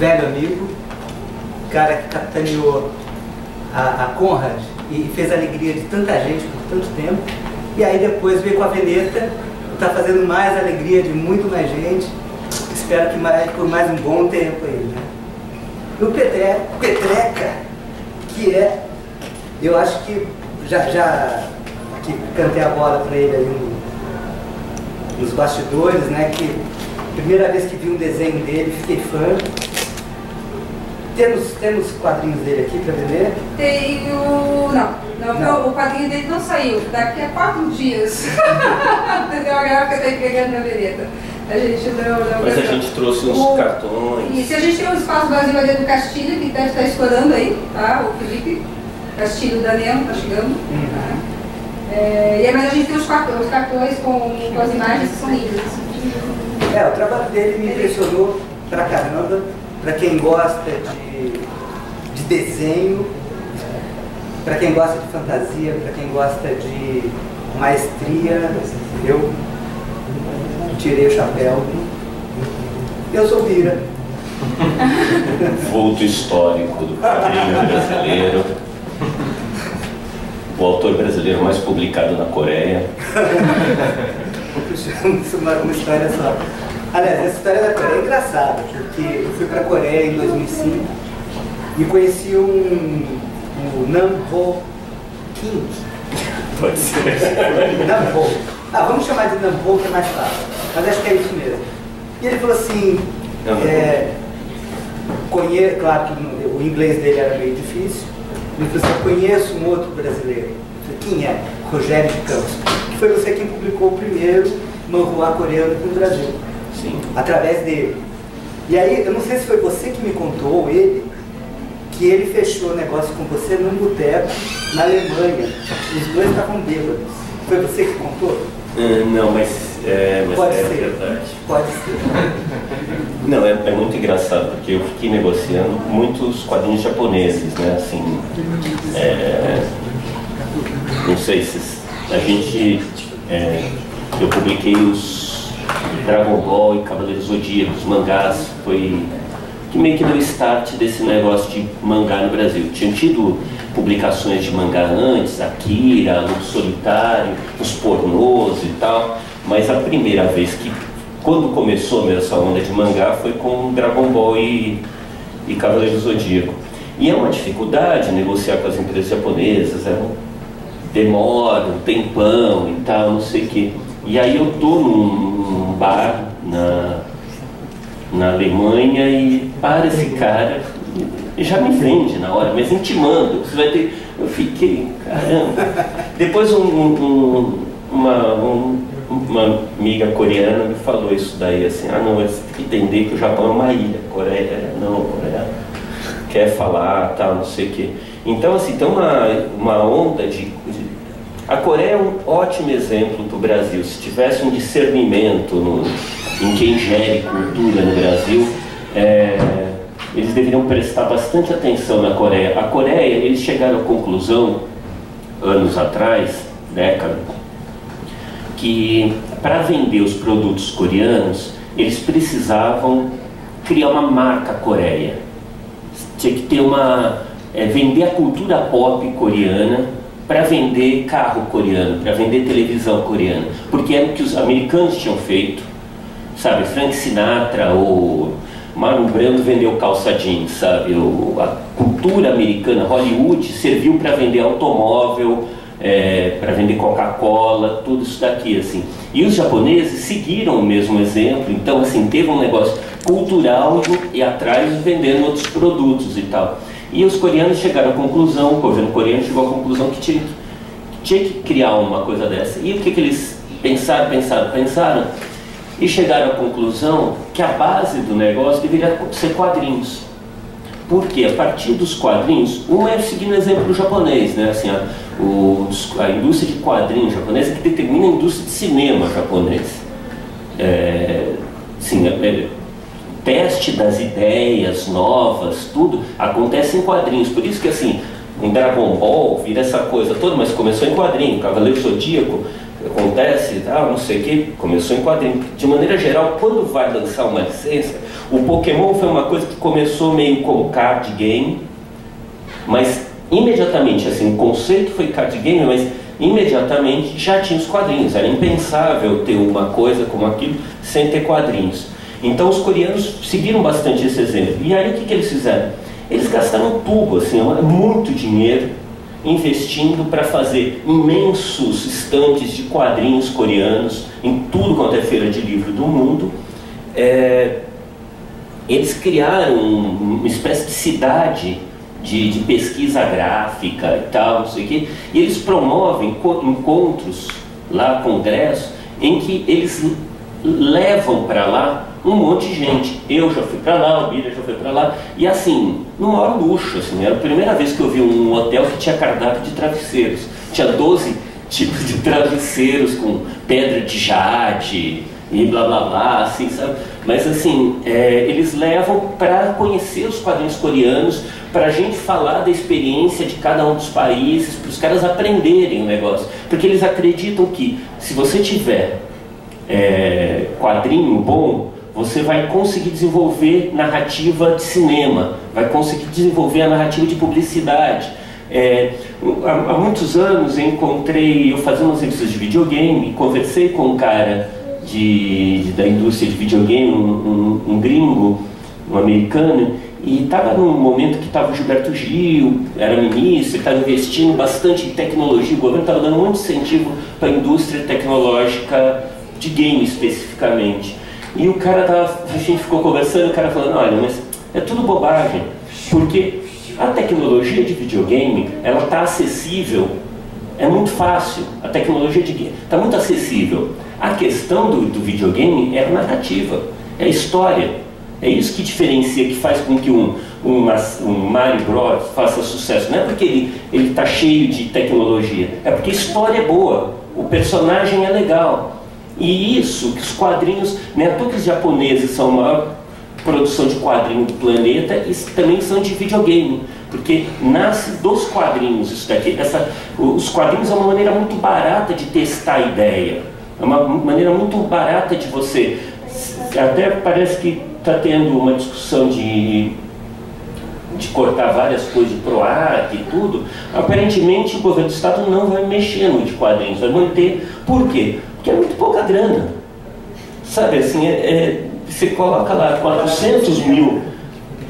velho amigo, cara que capitaneou a, a Conrad e fez a alegria de tanta gente por tanto tempo. E aí depois veio com a Veneta, está fazendo mais alegria de muito mais gente. Espero que mais, por mais um bom tempo aí, né? E o Petre, Petreca, que é, eu acho que já, já que cantei a bola para ele no, nos bastidores, né? Que primeira vez que vi um desenho dele, fiquei fã. Temos, temos quadrinhos dele aqui para vender? Tenho. Não, não, não, o quadrinho dele não saiu. Daqui a quatro dias. Entendeu? A gráfica está entregando na vereda. A gente não. não Mas a gente trouxe uns o, cartões. Isso, a gente tem um espaço vazio ali do Castilho, que deve estar explorando aí, tá? O Felipe. Castilho Daniel, tá chegando. Uhum. Tá? É, e mas a gente tem os cartões, os cartões com, com as imagens que são livres. É, o trabalho dele me impressionou pra caramba. Pra quem gosta de, de desenho, pra quem gosta de fantasia, pra quem gosta de maestria, eu tirei o chapéu. Eu sou Vira. Vulto histórico do quadrinho brasileiro. O autor brasileiro mais publicado na Coreia. Uma, uma história só. Aliás, essa história da Coreia é engraçada, porque eu fui para a Coreia em 2005 e conheci um, um Ho King. Pode ser. Nam Ho. Ah, vamos chamar de Nam Ho que é mais fácil. Mas acho que é isso mesmo. E ele falou assim, é, conhe... claro que o inglês dele era meio difícil, ele falou assim, conheço um outro brasileiro. Quem é? Rogério de Campos. Que foi você quem publicou o primeiro manhua coreano aqui no Brasil Sim. através dele. E aí, eu não sei se foi você que me contou, ou ele, que ele fechou o negócio com você num boteco na Alemanha. Os dois estavam bêbados. Foi você que contou? Ah, não, mas, é, mas Pode é ser. verdade. Pode ser. Não, é, é muito engraçado, porque eu fiquei negociando muitos quadrinhos japoneses, né? Assim, é, não sei se a gente. é, eu publiquei os Dragon Ball e Cavaleiros Zodíaco, os mangás, foi que meio que deu start desse negócio de mangá no Brasil. Tinha tido publicações de mangá antes, Akira, Lobo Solitário, os pornôs e tal, mas a primeira vez que, quando começou mesmo essa onda de mangá, foi com Dragon Ball e, e Cavaleiros do Zodíaco. E é uma dificuldade negociar com as empresas japonesas, é um, demora um tempão e tal, não sei o quê. E aí eu tô num, num bar na, na Alemanha e para esse cara e já me vende na hora, mas intimando, você vai ter. Eu fiquei, caramba. Depois um, um- uma, um- uma amiga coreana me falou isso daí, assim, ah não, você tem que entender que o Japão é uma ilha, Coreia, não, Coreia quer falar, tal, não sei o quê. Então, assim, tem uma, uma onda de, de- A Coreia é um ótimo exemplo para o Brasil. Se tivesse um discernimento no- em quem gere cultura no Brasil, é, eles deveriam prestar bastante atenção na Coreia. A Coreia, eles chegaram à conclusão, anos atrás, décadas, que para vender os produtos coreanos, eles precisavam criar uma marca Coreia. Tinha que ter uma. é, vender a cultura pop coreana para vender carro coreano, para vender televisão coreana. Porque era o que os americanos tinham feito. Sabe, Frank Sinatra ou Marlon Brando vendeu calça jeans, sabe? O, a cultura americana, Hollywood, serviu para vender automóvel, é, para vender Coca-Cola, tudo isso daqui, assim. E os japoneses seguiram o mesmo exemplo, então, assim, teve um negócio cultural e, atrás vendendo outros produtos e tal. E os coreanos chegaram à conclusão, o governo coreano chegou à conclusão que tinha, que tinha que criar uma coisa dessa. E o que, que eles pensaram, pensaram, pensaram? E chegaram à conclusão que a base do negócio deveria ser quadrinhos. Porque a partir dos quadrinhos, um é seguindo o exemplo japonês, né? Assim, a, o- a indústria de quadrinhos japonesa que determina a indústria de cinema japonês. É, sim, é- é- teste das ideias novas, tudo acontece em quadrinhos. Por isso que assim, em Dragon Ball vira essa coisa toda, mas começou em quadrinho. Cavaleiro Zodíaco acontece, tal, não sei o que, começou em quadrinho. De maneira geral, quando vai lançar uma licença, O Pokémon foi uma coisa que começou meio como card game, mas imediatamente, assim, o conceito foi card game, mas imediatamente já tinha os quadrinhos. Era impensável ter uma coisa como aquilo sem ter quadrinhos. Então os coreanos seguiram bastante esse exemplo. E aí o que, que eles fizeram? Eles gastaram tudo, assim, muito dinheiro investindo para fazer imensos estantes de quadrinhos coreanos em tudo quanto é feira de livro do mundo. É, eles criaram uma espécie de cidade de, de, pesquisa gráfica e tal, não sei o quê, e eles promovem encontros lá, congressos, em que eles levam para lá um monte de gente. Eu já fui para lá, o Bíblia já foi para lá, e assim, no maior luxo, assim, era a primeira vez que eu vi um hotel que tinha cardápio de travesseiros. Tinha 12 tipos de travesseiros com pedra de jade e blá blá blá, assim, sabe? Mas assim, é, eles levam para conhecer os quadrinhos coreanos, para a gente falar da experiência de cada um dos países, para os caras aprenderem o negócio. Porque eles acreditam que se você tiver é, quadrinho bom, você vai conseguir desenvolver narrativa de cinema, vai conseguir desenvolver a narrativa de publicidade. É, há, há, muitos anos eu encontrei, eu fazia umas revistas de videogame, conversei com um cara de, de da indústria de videogame, um, um, um gringo, um americano, e estava num momento que estava o Gilberto Gil, era ministro, estava investindo bastante em tecnologia, o governo estava dando muito incentivo para a indústria tecnológica de game especificamente. E o cara tava, a gente ficou conversando, o cara falando, olha, mas é tudo bobagem, porque a tecnologia de videogame, ela está acessível, é muito fácil, a tecnologia de game está muito acessível. A questão do, do videogame é a narrativa, é a história. É isso que diferencia, que faz com que um, um, um Mario Bros faça sucesso. Não é porque ele está cheio de tecnologia, é porque a história é boa, o personagem é legal. E isso, que os quadrinhos, né, todos os japoneses são a maior produção de quadrinho do planeta e também são de videogame, porque nasce dos quadrinhos isso daqui. Essa, os quadrinhos é uma maneira muito barata de testar a ideia, é uma maneira muito barata de você. Até parece que está tendo uma discussão de de cortar várias coisas de PROAC e tudo, aparentemente o governo do Estado não vai mexer no de quadrinhos, vai manter. Por quê? Porque é muito pouca grana. Sabe assim, é, é, você coloca lá 400 mil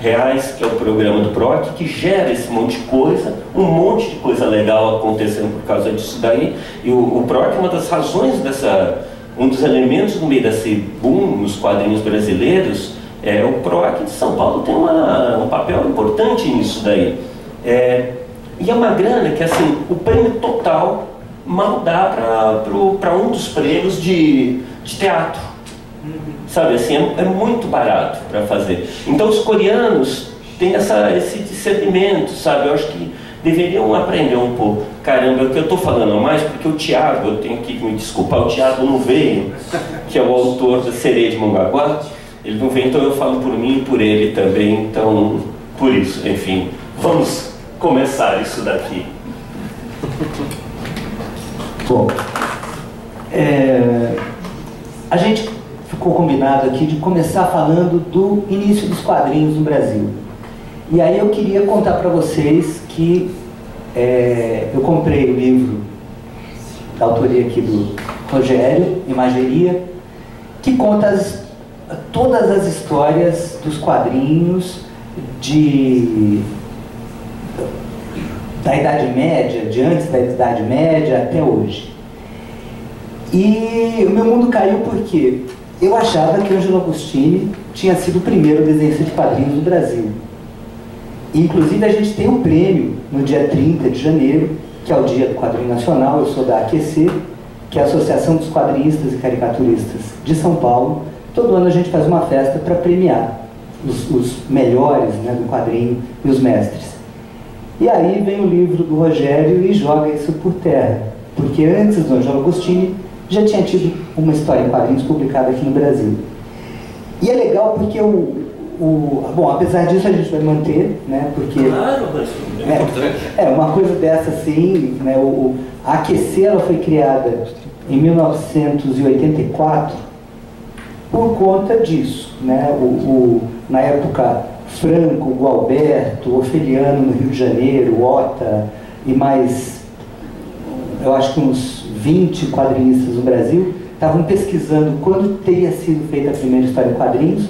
reais, que é o programa do PROC, que gera esse monte de coisa, um monte de coisa legal acontecendo por causa disso daí. E o, o PROC é uma das razões dessa, um dos elementos no meio desse boom nos quadrinhos brasileiros, é, o PROAC de São Paulo tem uma, um papel importante nisso daí. É, e é uma grana que assim, o prêmio total mal dá para um dos prêmios de, de teatro. Sabe assim, é, é muito barato para fazer. Então os coreanos têm essa, esse discernimento, sabe? Eu acho que deveriam aprender um pouco. Caramba, é o que eu estou falando mais, porque o Tiago, eu tenho que me desculpar, o Tiago não veio, que é o autor da Sereia de Mongaguá, ele não veio, então eu falo por mim e por ele também, então, por isso, enfim, vamos começar isso daqui. Bom, é, a gente ficou combinado aqui de começar falando do início dos quadrinhos no Brasil. E aí eu queria contar para vocês que é, eu comprei o livro da autoria aqui do Rogério, Imageria, que conta as, todas as histórias dos quadrinhos de da Idade Média, de antes da Idade Média até hoje. E o meu mundo caiu porque eu achava que Angelo Agostini tinha sido o primeiro desenhista de quadrinhos do Brasil. Inclusive a gente tem um prêmio no dia 30 de janeiro, que é o Dia do Quadrinho Nacional, eu sou da AQC, que é a Associação dos Quadrinistas e Caricaturistas de São Paulo. Todo ano a gente faz uma festa para premiar os, os melhores né, do quadrinho e os mestres. E aí vem o livro do Rogério e joga isso por terra, porque antes do Angelo Agostini já tinha tido uma história em quadrinhos publicada aqui no Brasil. E é legal porque o, o bom, apesar disso a gente vai manter, né? Porque claro, é, é uma coisa dessa assim, né? O, o a AQC ela foi criada em 1984 por conta disso. Né? O, o, na época, Franco, Gualberto, Ofeliano no Rio de Janeiro, Ota e mais, eu acho que uns 20 quadrinistas no Brasil, estavam pesquisando quando teria sido feita a primeira história em quadrinhos.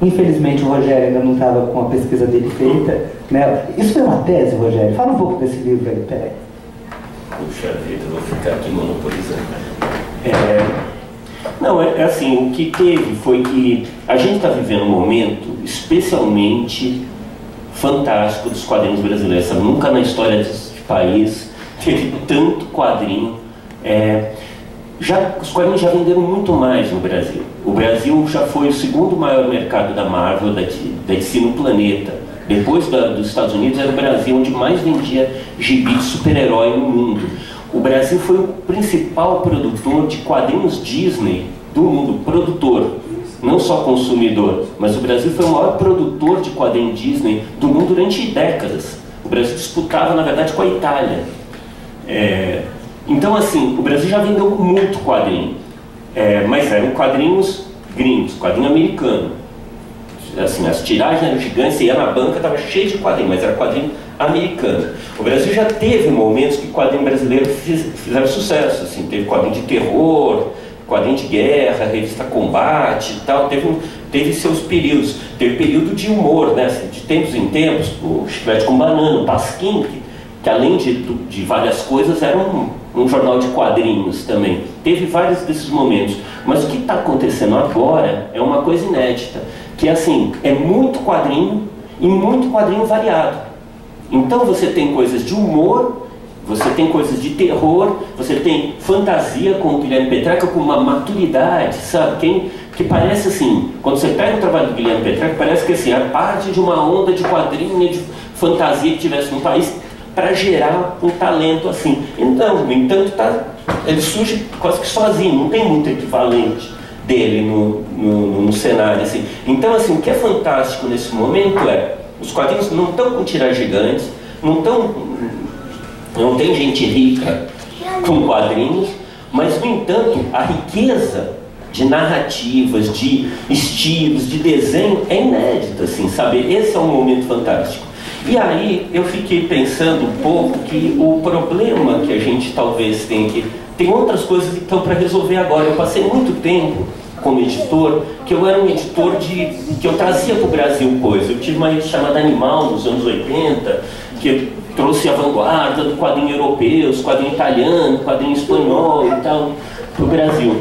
Infelizmente o Rogério ainda não estava com a pesquisa dele feita. Né? Isso foi uma tese, Rogério? Fala um pouco desse livro aí, peraí. Puxa vida, vou ficar aqui monopolizando. É, não, é, é, assim, o que teve foi que a gente está vivendo um momento especialmente fantástico dos quadrinhos brasileiros. Nunca na história desse país teve tanto quadrinho. É, já, os quadrinhos já venderam muito mais no Brasil. O Brasil já foi o segundo maior mercado da Marvel, da, da DC no planeta. Depois da, dos Estados Unidos, era o Brasil onde mais vendia gibi de super-herói no mundo. O Brasil foi o principal produtor de quadrinhos Disney do mundo, produtor, não só consumidor, mas o Brasil foi o maior produtor de quadrinhos Disney do mundo durante décadas. O Brasil disputava, na verdade, com a Itália. É, então, assim, o Brasil já vendeu muito quadrinho, é, mas eram quadrinhos gringos, quadrinho americano. Assim, as tiragens eram gigantes, você ia na banca, estava cheio de quadrinho, mas era quadrinho americano. O Brasil já teve momentos que quadrinho brasileiro fiz, fizeram sucesso, assim, teve quadrinho de terror, quadrinho de guerra, revista Combate e tal, teve, teve seus períodos. Teve período de humor, né, assim, de tempos em tempos, o Chiclete com Banana, o Pasquim, que, que além de, de várias coisas era um um jornal de quadrinhos também. Teve vários desses momentos. Mas o que está acontecendo agora é uma coisa inédita, que assim, é muito quadrinho e muito quadrinho variado. Então você tem coisas de humor, você tem coisas de terror, você tem fantasia com o Guilherme Petraca com uma maturidade, sabe? Quem, que parece assim, quando você pega o trabalho do Guilherme Petraca, parece que assim, é parte de uma onda de quadrinho, de fantasia que tivesse no país para gerar um talento assim. Então, no entanto, tá, ele surge quase que sozinho, não tem muito equivalente dele no, no, no, cenário. Assim. Então, assim, o que é fantástico nesse momento é os quadrinhos não estão com tiras gigantes, não estão. não tem gente rica com quadrinhos, mas, no entanto, a riqueza de narrativas, de estilos, de desenho é inédita, assim, sabe? Esse é um momento fantástico. E aí eu fiquei pensando um pouco que o problema que a gente talvez tem que. Tem outras coisas que estão para resolver agora. Eu passei muito tempo como editor, que eu era um editor de. que eu trazia para o Brasil coisas. Eu tive uma chamada Animal nos anos 80, que trouxe a vanguarda do quadrinho europeu, quadrinho italiano, quadrinho espanhol e tal, para o Brasil.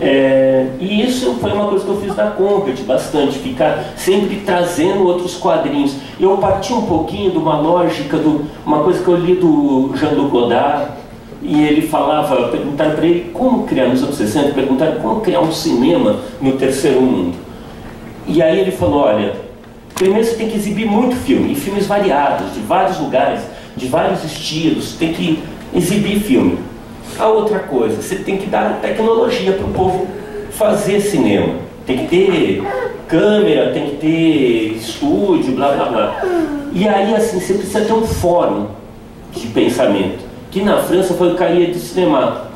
É, e isso foi uma coisa que eu fiz na Concord bastante, ficar sempre trazendo outros quadrinhos. Eu parti um pouquinho de uma lógica, do, uma coisa que eu li do Jean-Luc Godard, e ele falava, perguntaram para ele como criar, nos anos 60, perguntaram como criar um cinema no terceiro mundo. E aí ele falou, olha, primeiro você tem que exibir muito filme, e filmes variados, de vários lugares, de vários estilos, tem que exibir filme. A outra coisa, você tem que dar tecnologia para o povo fazer cinema. Tem que ter câmera, tem que ter estúdio, blá blá blá. E aí, assim, você precisa ter um fórum de pensamento. Que na França foi o Caia de Cinema,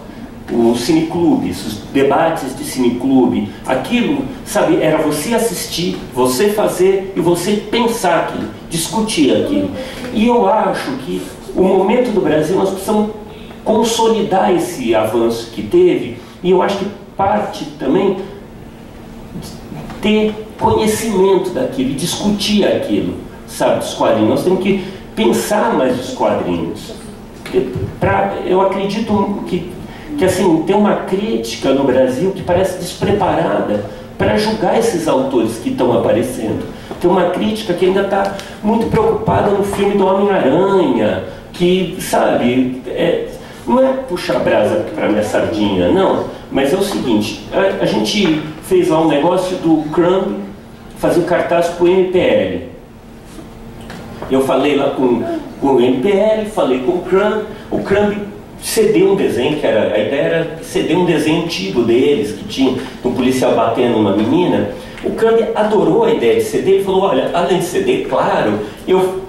os cineclubes, os debates de cineclube. Aquilo, sabe, era você assistir, você fazer e você pensar aquilo, discutir aquilo. E eu acho que o momento do Brasil nós precisamos consolidar esse avanço que teve, e eu acho que parte também ter conhecimento daquilo, discutir aquilo, sabe, dos quadrinhos. Nós temos que pensar mais os quadrinhos. Pra, eu acredito que, que assim, tem uma crítica no Brasil que parece despreparada para julgar esses autores que estão aparecendo. Tem uma crítica que ainda está muito preocupada no filme do Homem-Aranha, que, sabe, é, não é puxar brasa para minha sardinha, não. Mas é o seguinte, a, a gente fez lá um negócio do Crumb fazer o cartaz para o MPL. Eu falei lá com, com o MPL, falei com o Crumb, o Crumb cedeu um desenho, que era, a ideia era ceder um desenho antigo deles, que tinha um policial batendo uma menina. O Crumb adorou a ideia de ceder e falou, olha, além de ceder, claro, eu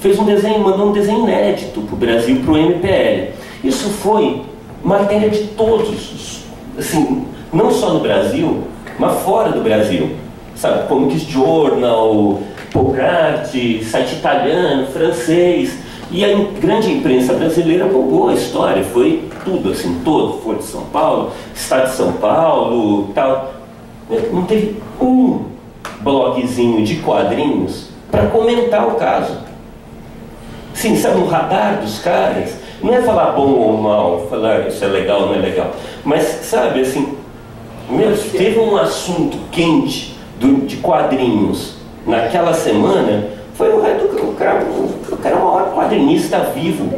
fez um desenho, mandou um desenho inédito para o Brasil, para o MPL. Isso foi matéria de todos, assim, não só no Brasil, mas fora do Brasil. Sabe, Comics Journal, Pogarte, site italiano, francês. E a grande imprensa brasileira roubou a história, foi tudo assim, todo, Folha de São Paulo, Estado de São Paulo, tal. Não teve um blogzinho de quadrinhos para comentar o caso. Sim, sabe, no radar dos caras, não é falar bom ou mal, falar isso é legal, não é legal, mas sabe, assim, meu, teve um assunto quente do, de quadrinhos naquela semana, foi o, o, cara, o cara é o maior quadrinista vivo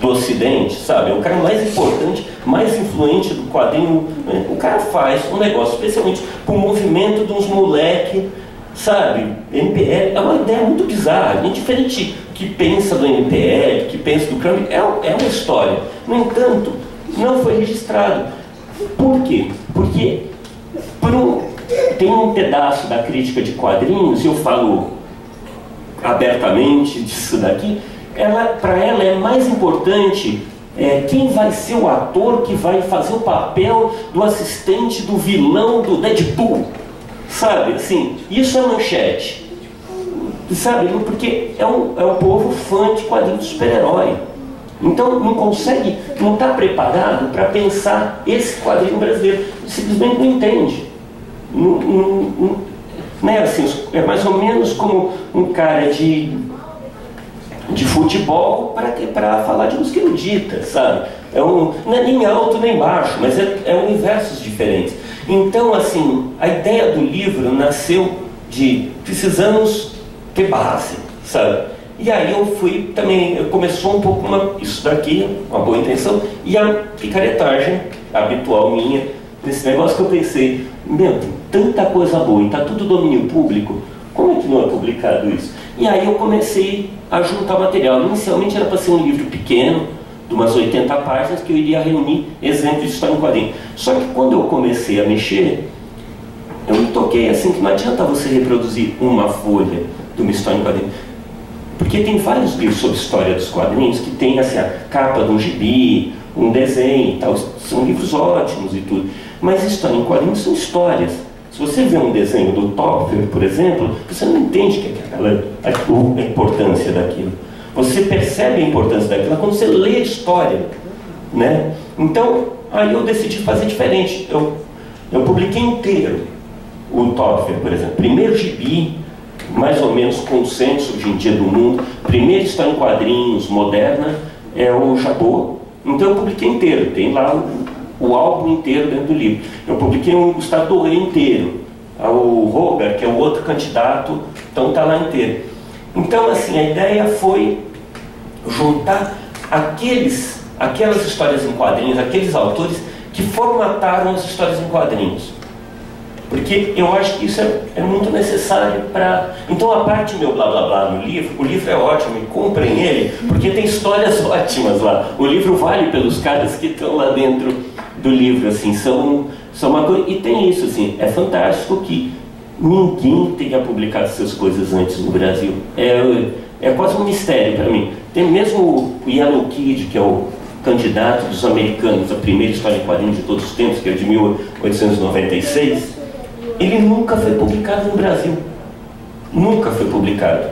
do Ocidente, sabe? É o cara mais importante, mais influente do quadrinho. Né? O cara faz um negócio, especialmente com o movimento de uns moleque, sabe? MPL é uma ideia muito bizarra, diferente que pensa do MPL, que pensa do Crumb, é, é uma história. No entanto, não foi registrado. Por quê? Porque por um, tem um pedaço da crítica de quadrinhos, eu falo abertamente disso daqui, ela, para ela é mais importante é, quem vai ser o ator que vai fazer o papel do assistente do vilão do Deadpool. Sabe, assim, isso é manchete. Sabe, porque é um, é um povo fã de quadrinho de super-herói. Então não consegue, não está preparado para pensar esse quadrinho brasileiro. Simplesmente não entende. Não, né, assim, é mais ou menos como um cara de, de futebol para falar de música erudita, sabe? É um, não é nem alto nem baixo, mas é, é universos diferentes. Então, assim, a ideia do livro nasceu de precisamos ter base, sabe? E aí eu fui também, começou um pouco uma, isso daqui, uma boa intenção, e a picaretagem habitual minha, nesse negócio que eu pensei, meu, tem tanta coisa boa está tudo domínio público, como é que não é publicado isso? E aí eu comecei a juntar material. Inicialmente era para ser um livro pequeno, de umas 80 páginas, que eu iria reunir exemplos de história em quadrinho. Só que quando eu comecei a mexer, eu me toquei assim que não adianta você reproduzir uma folha de uma história em quadrinho. Porque tem vários livros sobre história dos quadrinhos que tem assim, a capa de um gibi, um desenho e tal. São livros ótimos e tudo. Mas história em quadrinhos são histórias. Se você vê um desenho do Topper, por exemplo, você não entende que é aquela, a, importância daquilo. Você percebe a importância daquilo quando você lê a história. Né? Então, aí eu decidi fazer diferente. Eu, eu publiquei inteiro o Topfer, por exemplo. Primeiro gibi, mais ou menos consenso hoje em dia do mundo. Primeira história em quadrinhos moderna é o Jabot. Então eu publiquei inteiro. Tem lá o, álbum inteiro dentro do livro. Eu publiquei um Gustavo Doré inteiro. O Roger, que é o outro candidato, então está lá inteiro. Então, assim, a ideia foi juntar aqueles, aquelas histórias em quadrinhos, aqueles autores que formataram as histórias em quadrinhos. Porque eu acho que isso é, é muito necessário para. Então, a parte meu blá blá blá no livro, o livro é ótimo, comprem ele, porque tem histórias ótimas lá. O livro vale pelos caras que estão lá dentro do livro, assim, são, são uma coisa. E tem isso, assim, é fantástico que ninguém tenha publicado essas coisas antes no Brasil. É, é quase um mistério para mim. Tem mesmo o Yellow Kid, que é o candidato dos americanos, a primeira história em quadrinhos de todos os tempos, que é de 1896, ele nunca foi publicado no Brasil. Nunca foi publicado.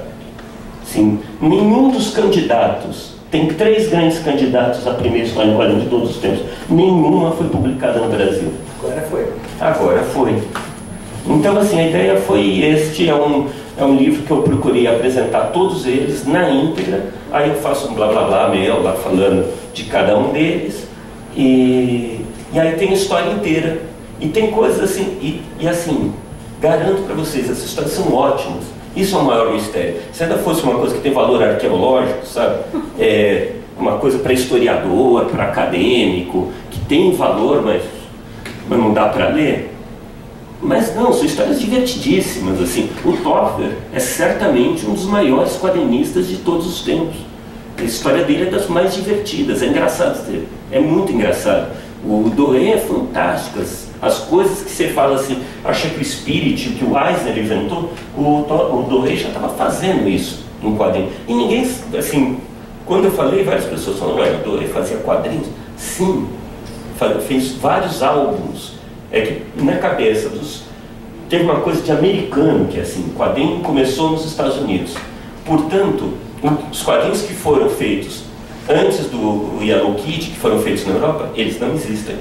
Sim, nenhum dos candidatos, tem três grandes candidatos à primeira história de todos os tempos, nenhuma foi publicada no Brasil. Agora foi. Agora foi. Então, assim, a ideia foi este, é um, é um livro que eu procurei apresentar todos eles na íntegra, aí eu faço um blá blá blá meu, lá falando de cada um deles, e, e aí tem a história inteira. E tem coisas assim, e, e assim, garanto para vocês, essas histórias são ótimas. Isso é o maior mistério. Se ainda fosse uma coisa que tem valor arqueológico, sabe? É, uma coisa para historiador, para acadêmico, que tem valor, mas, mas não dá para ler, mas não, são histórias divertidíssimas. Assim. O Toffler é certamente um dos maiores quadrinistas de todos os tempos. A história dele é das mais divertidas, é engraçado, é muito engraçado. O Doré é fantástico, as, as coisas que você fala assim, acha que o Spirit, que o Eisner inventou, o, o já estava fazendo isso em quadrinho. E ninguém, assim, quando eu falei, várias pessoas falaram, ué, o Doré fazia quadrinhos? Sim, fez vários álbuns é que na cabeça dos, teve uma coisa de americano, que é assim, o quadrinho começou nos Estados Unidos. Portanto, os quadrinhos que foram feitos antes do Yellow Kid, que foram feitos na Europa, eles não existem.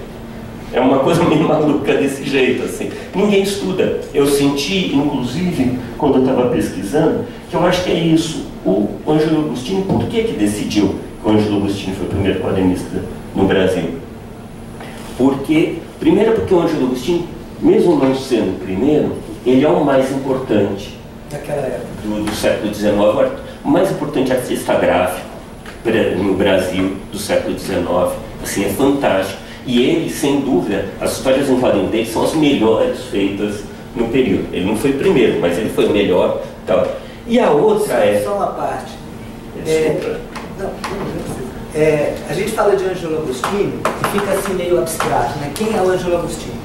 É uma coisa meio maluca desse jeito, assim. Ninguém estuda. Eu senti, inclusive, quando eu estava pesquisando, que eu acho que é isso. O Ângelo Agostini, por que, que decidiu que o Ângelo Agostini foi o primeiro quadrinista no Brasil? Porque, primeiro porque o Ângelo Agostini, mesmo não sendo o primeiro, ele é o mais importante Daquela época. do, do século XIX, o mais importante artista gráfico no Brasil do século XIX. Assim, é fantástico. E ele, sem dúvida, as histórias em quadrinho dele são as melhores feitas no período. Ele não foi o primeiro, mas ele foi o melhor. Tal. E a outra é. Só uma parte. Desculpa. Não, não, não precisa. É, a gente fala de Ângelo Agostini e fica assim meio abstrato, né? Quem é o Ângelo Agostini?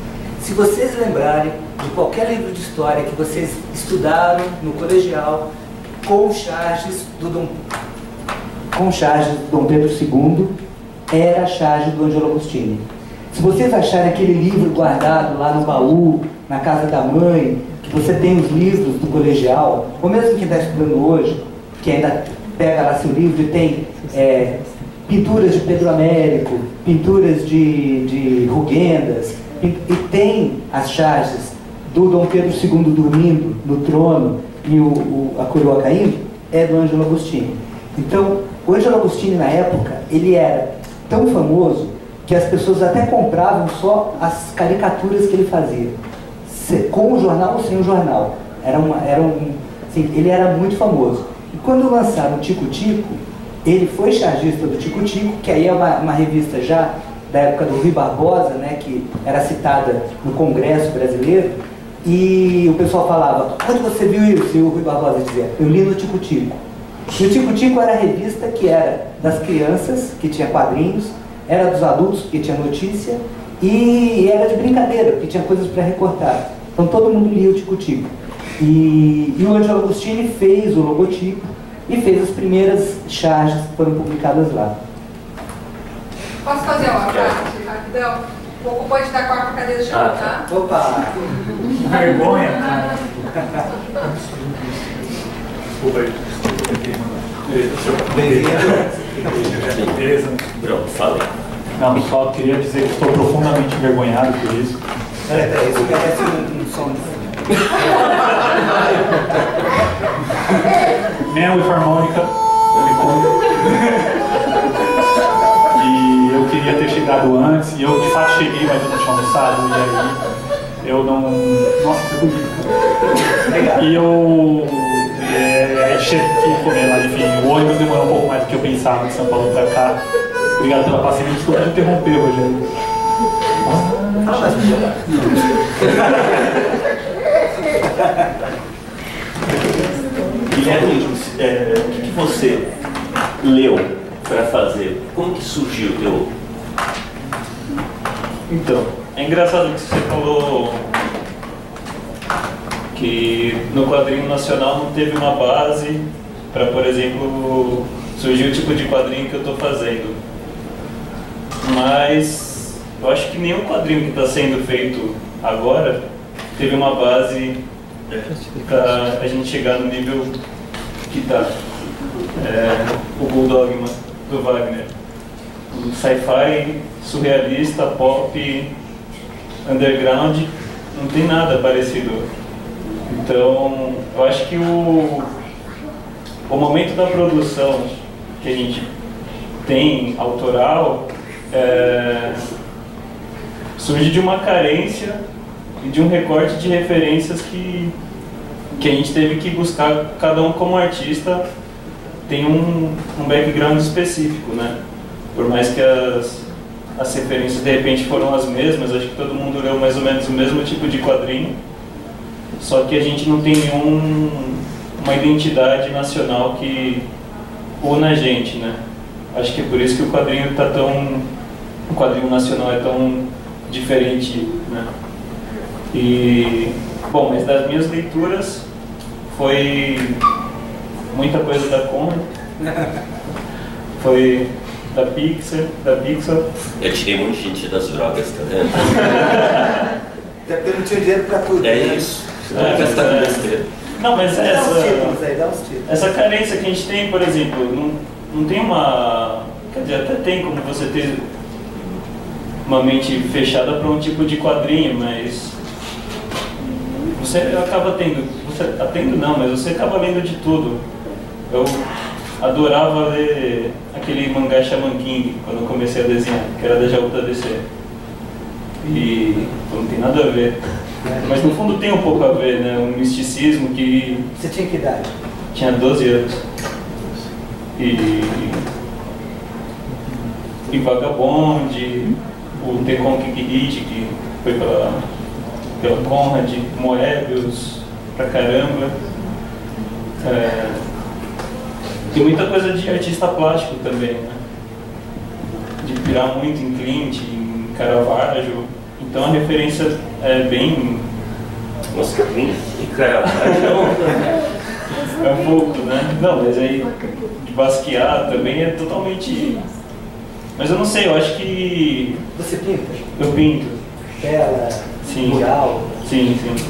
Se vocês lembrarem de qualquer livro de história que vocês estudaram no colegial com charges do Dom, com charges do Dom Pedro II, era a charge do Ângelo Agostini. Se vocês acharem aquele livro guardado lá no baú, na casa da mãe, que você tem os livros do colegial, ou mesmo quem está estudando hoje, que ainda pega lá seu livro e tem é, pinturas de Pedro Américo, pinturas de, de Rugendas, e, e tem as charges do Dom Pedro II dormindo no trono e o, o- a coroa caindo, é do Ângelo Agostini. Então, o Ângelo Agostini, na época, ele era tão famoso que as pessoas até compravam só as caricaturas que ele fazia, com o jornal ou sem o jornal. Era uma, era um, assim, ele era muito famoso. E quando lançaram o Tico Tico, ele foi chargista do Tico Tico, que aí é uma, uma revista já da época do Rui Barbosa, né, que era citada no Congresso Brasileiro, e o pessoal falava, onde você viu isso? E o Rui Barbosa dizia, eu li no Tico Tico. E o Tico Tico era a revista que era das crianças, que tinha quadrinhos, era dos adultos, que tinha notícia, e era de brincadeira, porque tinha coisas para recortar. Então todo mundo lia o Tico Tico. E, e o Angelo Agostini fez o logotipo e fez as primeiras charges que foram publicadas lá. Posso fazer uma parte, rapidão? O pouco pode dar com a cadeira de chão, Ah, tá? Opa! Vergonha. Desculpa aí. Bem-vindo. Beleza. Pronto, falei. Não, só queria dizer que estou profundamente envergonhado por isso. Peraí, peraí, isso merece um, um som de Man with harmônica. E eu queria ter chegado antes, e eu de fato cheguei, mas eu não tinha almoçado, e aí eu não. Nossa, que bonito. E eu. A comer lá, enfim, o ônibus demorou um pouco mais do que eu pensava de São Paulo pra cá. Obrigado pela paciência, desculpa te interromper, Rogério. Um pouco. Guilherme, é, o que, que você leu para fazer? Como que surgiu o teu. Então, é engraçado que você falou que no quadrinho nacional não teve uma base para, por exemplo, surgir o tipo de quadrinho que eu estou fazendo. Mas eu acho que nenhum quadrinho que está sendo feito agora teve uma base para a gente chegar no nível que está. É, o Bulldogma do Wagner sci-fi, surrealista, pop, underground, não tem nada parecido. Então, eu acho que o, o momento da produção que a gente tem autoral é, surge de uma carência e de um recorte de referências que, que a gente teve que buscar, cada um como artista tem um, um background específico, né? Por mais que as, as referências de repente foram as mesmas, acho que todo mundo leu mais ou menos o mesmo tipo de quadrinho, só que a gente não tem nenhum, uma identidade nacional que une a gente, né? Acho que é por isso que o quadrinho tá tão, o quadrinho nacional é tão diferente, né? E bom, mas das minhas leituras foi muita coisa da Conrad, foi da Pixar, da Pixar. Eu tirei um de gente das drogas, tá vendo? Até porque não tinha dinheiro para tudo. É né? isso. Senão é, com besteira. Não, mas Dá essa, títulos aí, dá uns títulos. essa carência que a gente tem, por exemplo, não, não tem uma. Quer dizer, até tem como você ter uma mente fechada para um tipo de quadrinho, mas você acaba tendo, você tá tendo não, mas você acaba lendo de tudo. Eu adorava ler aquele mangá Shaman King quando eu comecei a desenhar, que era da Jaúta DC. E não tem nada a ver. Mas no fundo tem um pouco a ver, né? Um misticismo que Você tinha que idade? tinha 12 anos. E. E Vagabond, o The Conking Hit, que foi pela, pela Conrad, Moebius, pra caramba. É, tem muita coisa de artista plástico também, né? De pirar muito em Clint, em Caravaggio. Então a referência é bem. Nossa, e Caravaggio É um pouco, né? Não, mas aí de Basquiat também é totalmente. Mas eu não sei, eu acho que Você pinta? eu pinto. Tela, Sim. mural. Sim, sim.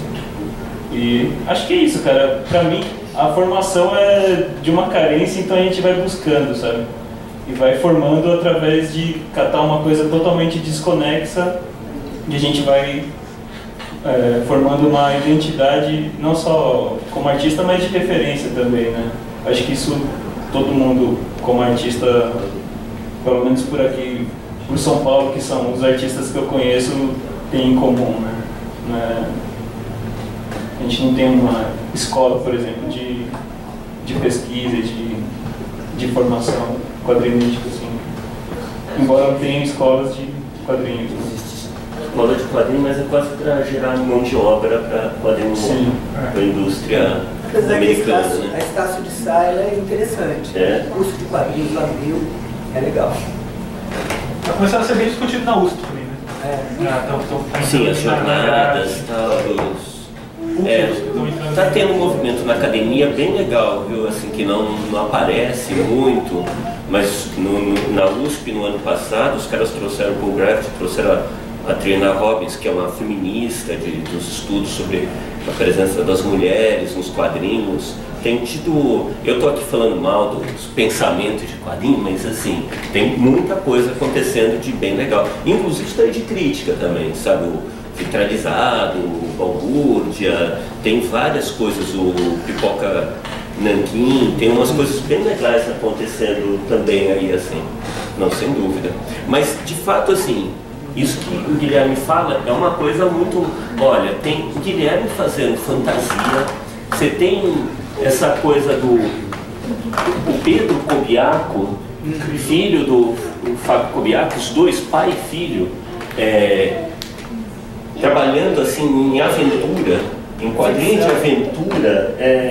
E acho que é isso, cara. Pra mim, a formação é de uma carência, então a gente vai buscando, sabe? E vai formando através de catar uma coisa totalmente desconexa e a gente vai é, formando uma identidade, não só como artista, mas de referência também, né? Acho que isso todo mundo, como artista, pelo menos por aqui, por São Paulo, que são os artistas que eu conheço, tem em comum, né? Né? A gente não tem uma escola, por exemplo, de, de pesquisa, de, de formação quadrinística, assim. Embora tenha escolas de quadrinhos. Né? escola de quadrinho, mas é quase para gerar mão de obra para quadrinho Sim. para a indústria Apesar que a americana, Estácio, a né? Estácio de Sá é interessante. É. O curso de quadrinhos lá no Rio é legal. Tá começando a ser bem discutido na USP também, né? É. Ah, tão- tão- Sim, as jornadas, tal, os... É, Estão entrando tá tendo um movimento na academia bem legal, viu? Assim, que não, não aparece muito, mas no, no- na USP no ano passado os caras trouxeram o Paul Graft, trouxeram a, a Triana Robbins, que é uma feminista de, dos estudos sobre a presença das mulheres nos quadrinhos. Tem tido. Eu tô aqui falando mal dos pensamentos de quadrinho, mas assim, tem muita coisa acontecendo de bem legal. Inclusive está de crítica também, sabe? O Vitralizado, o Balbúrdia, tem várias coisas, o Pipoca Nanquim, tem umas coisas bem legais acontecendo também aí, assim, não, sem dúvida. Mas, de fato, assim, isso que o Guilherme fala é uma coisa muito. Olha, tem o Guilherme fazendo fantasia, você tem essa coisa do. O Pedro Cobiaco, filho do do Fábio Cobiaco, os dois, pai e filho, é, trabalhando assim em aventura, em quadrinhos de aventura. É,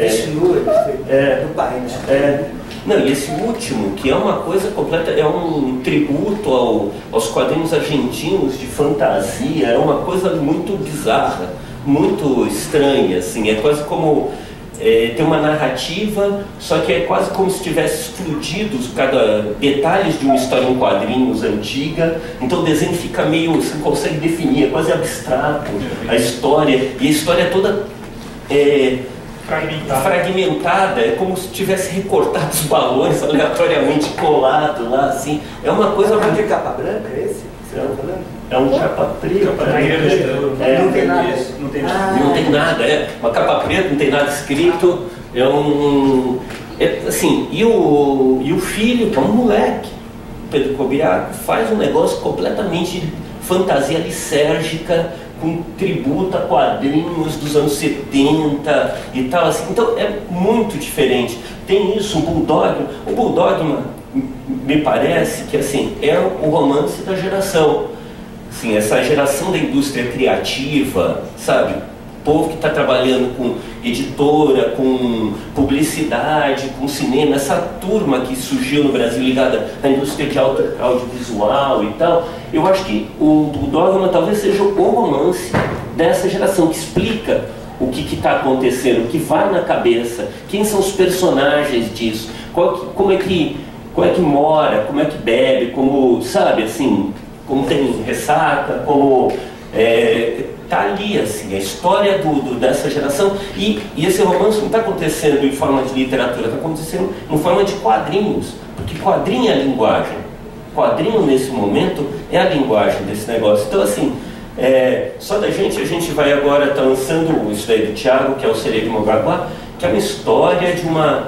É. do pai, né? é, não, e esse último, que é uma coisa completa, é um tributo ao- aos quadrinhos argentinos de fantasia, é uma coisa muito bizarra, muito estranha, assim, é quase como é, tem uma narrativa, só que é quase como se tivesse explodido cada detalhes de uma história em quadrinhos antiga, então o desenho fica meio, você não consegue definir, é quase abstrato a história, e a história toda é, Fragmentado. fragmentada, é como se tivesse recortado os balões aleatoriamente colado lá, assim. É uma coisa É um de muito. capa branca esse? que Você tá falando? É um capa preta. Capa preta. É, não tem nada. isso, não tem Ah, não tem nada, é. Uma capa preta, não tem nada escrito. É um. É, assim, e o, e o filho, que é um moleque, Pedro Cobiaco, faz um negócio completamente fantasia lisérgica, com tributo a quadrinhos dos anos 70 e tal. Assim. Então é muito diferente. Tem isso, o Bulldog. O Bulldogma, me parece que assim, é o romance da geração. Assim, essa geração da indústria criativa, sabe? Povo que está trabalhando com editora, com publicidade, com cinema, essa turma que surgiu no Brasil ligada à indústria de audiovisual e tal, eu acho que o, o Dogma talvez seja o romance dessa geração que explica o que está acontecendo, o que vai na cabeça, quem são os personagens disso, que- como é que como é que mora, como é que bebe, como sabe assim, como tem ressaca, como é, tá ali, assim, a história do, do dessa geração. E, e, esse romance não está acontecendo em forma de literatura, está acontecendo em forma de quadrinhos, porque quadrinho é a linguagem. Quadrinho, nesse momento, é a linguagem desse negócio. Então, assim, é, só da gente, a gente vai agora, está lançando isso daí do Tiago, que é o Sereio de Mogaguá, que é uma história de uma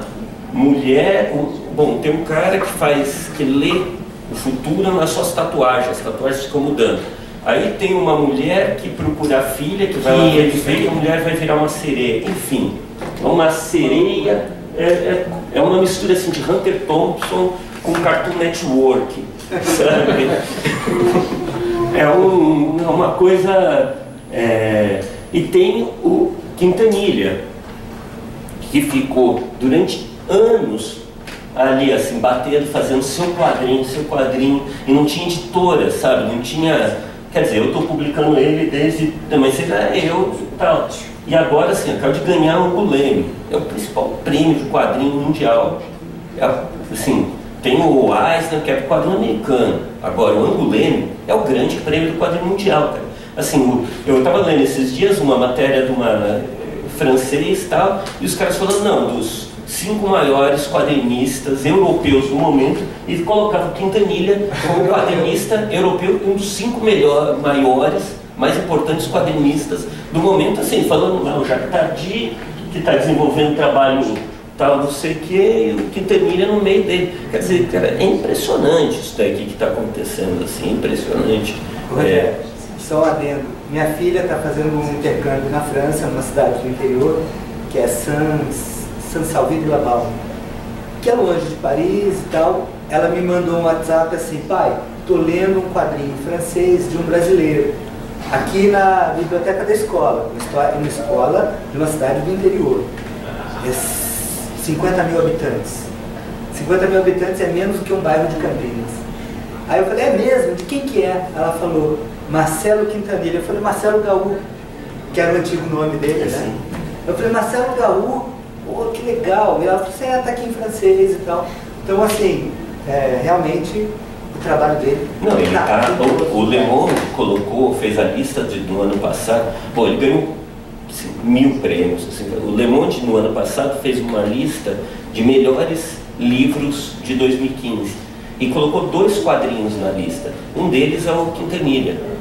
mulher. Bom, tem um cara que faz, que lê o futuro nas suas tatuagens, as tatuagens ficam mudando. Aí tem uma mulher que procura a filha, que vai lá ver a mulher vai virar uma sereia. Enfim, é uma sereia, é, é, é uma mistura assim de Hunter Thompson com Cartoon Network, sabe? é, um, é uma coisa... É, e tem o Quintanilha, que ficou durante anos ali assim, batendo, fazendo seu quadrinho, seu quadrinho, e não tinha editora, sabe? Não tinha Quer dizer, eu estou publicando ele desde. Mas ele é eu e tal. E agora, assim, acabo de ganhar um Guleme. É o principal prêmio de quadrinho mundial. É, assim, tem o Eisner, que é o quadrinho americano. Agora, o Anguleme é o grande prêmio do quadrinho mundial, cara. Assim, eu estava lendo esses dias uma matéria de uma eh, francês e tal, e os caras falando, não, dos cinco maiores quadrinistas europeus do momento e colocava Quintanilha como quadrinista europeu, um dos cinco melhor, maiores, mais importantes quadrinistas do momento, assim, falando, não, Jacques que está desenvolvendo trabalho tal, não sei o que, e o Quintanilha no meio dele. Quer dizer, cara, é impressionante isso daqui que está acontecendo, assim, impressionante. É. Só adendo, minha filha está fazendo um intercâmbio na França, numa cidade do interior, que é Sans Saint-Salvi de Laval, que é longe de Paris e tal. Ela me mandou um WhatsApp assim, pai, tô lendo um quadrinho francês de um brasileiro, aqui na biblioteca da escola, uma escola de uma cidade do interior. É 50 mil habitantes. 50 mil habitantes é menos do que um bairro de Campinas. Aí eu falei, é mesmo? De quem que é? Ela falou, Marcelo Quintanilha. Eu falei, Marcelo Gaú, que era o antigo nome dele, né? Eu falei, Marcelo Gaú pô, que legal. E ela falou assim, é, tá aqui em francês e tal. Então, assim, é, realmente o trabalho dele. Não, ele tá, tá o, o Le Monde colocou, fez a lista de, do ano passado. Ele ganhou assim, mil prêmios. Assim, o Le Monde no ano passado fez uma lista de melhores livros de 2015 e colocou dois quadrinhos na lista. Um deles é o Quintanilha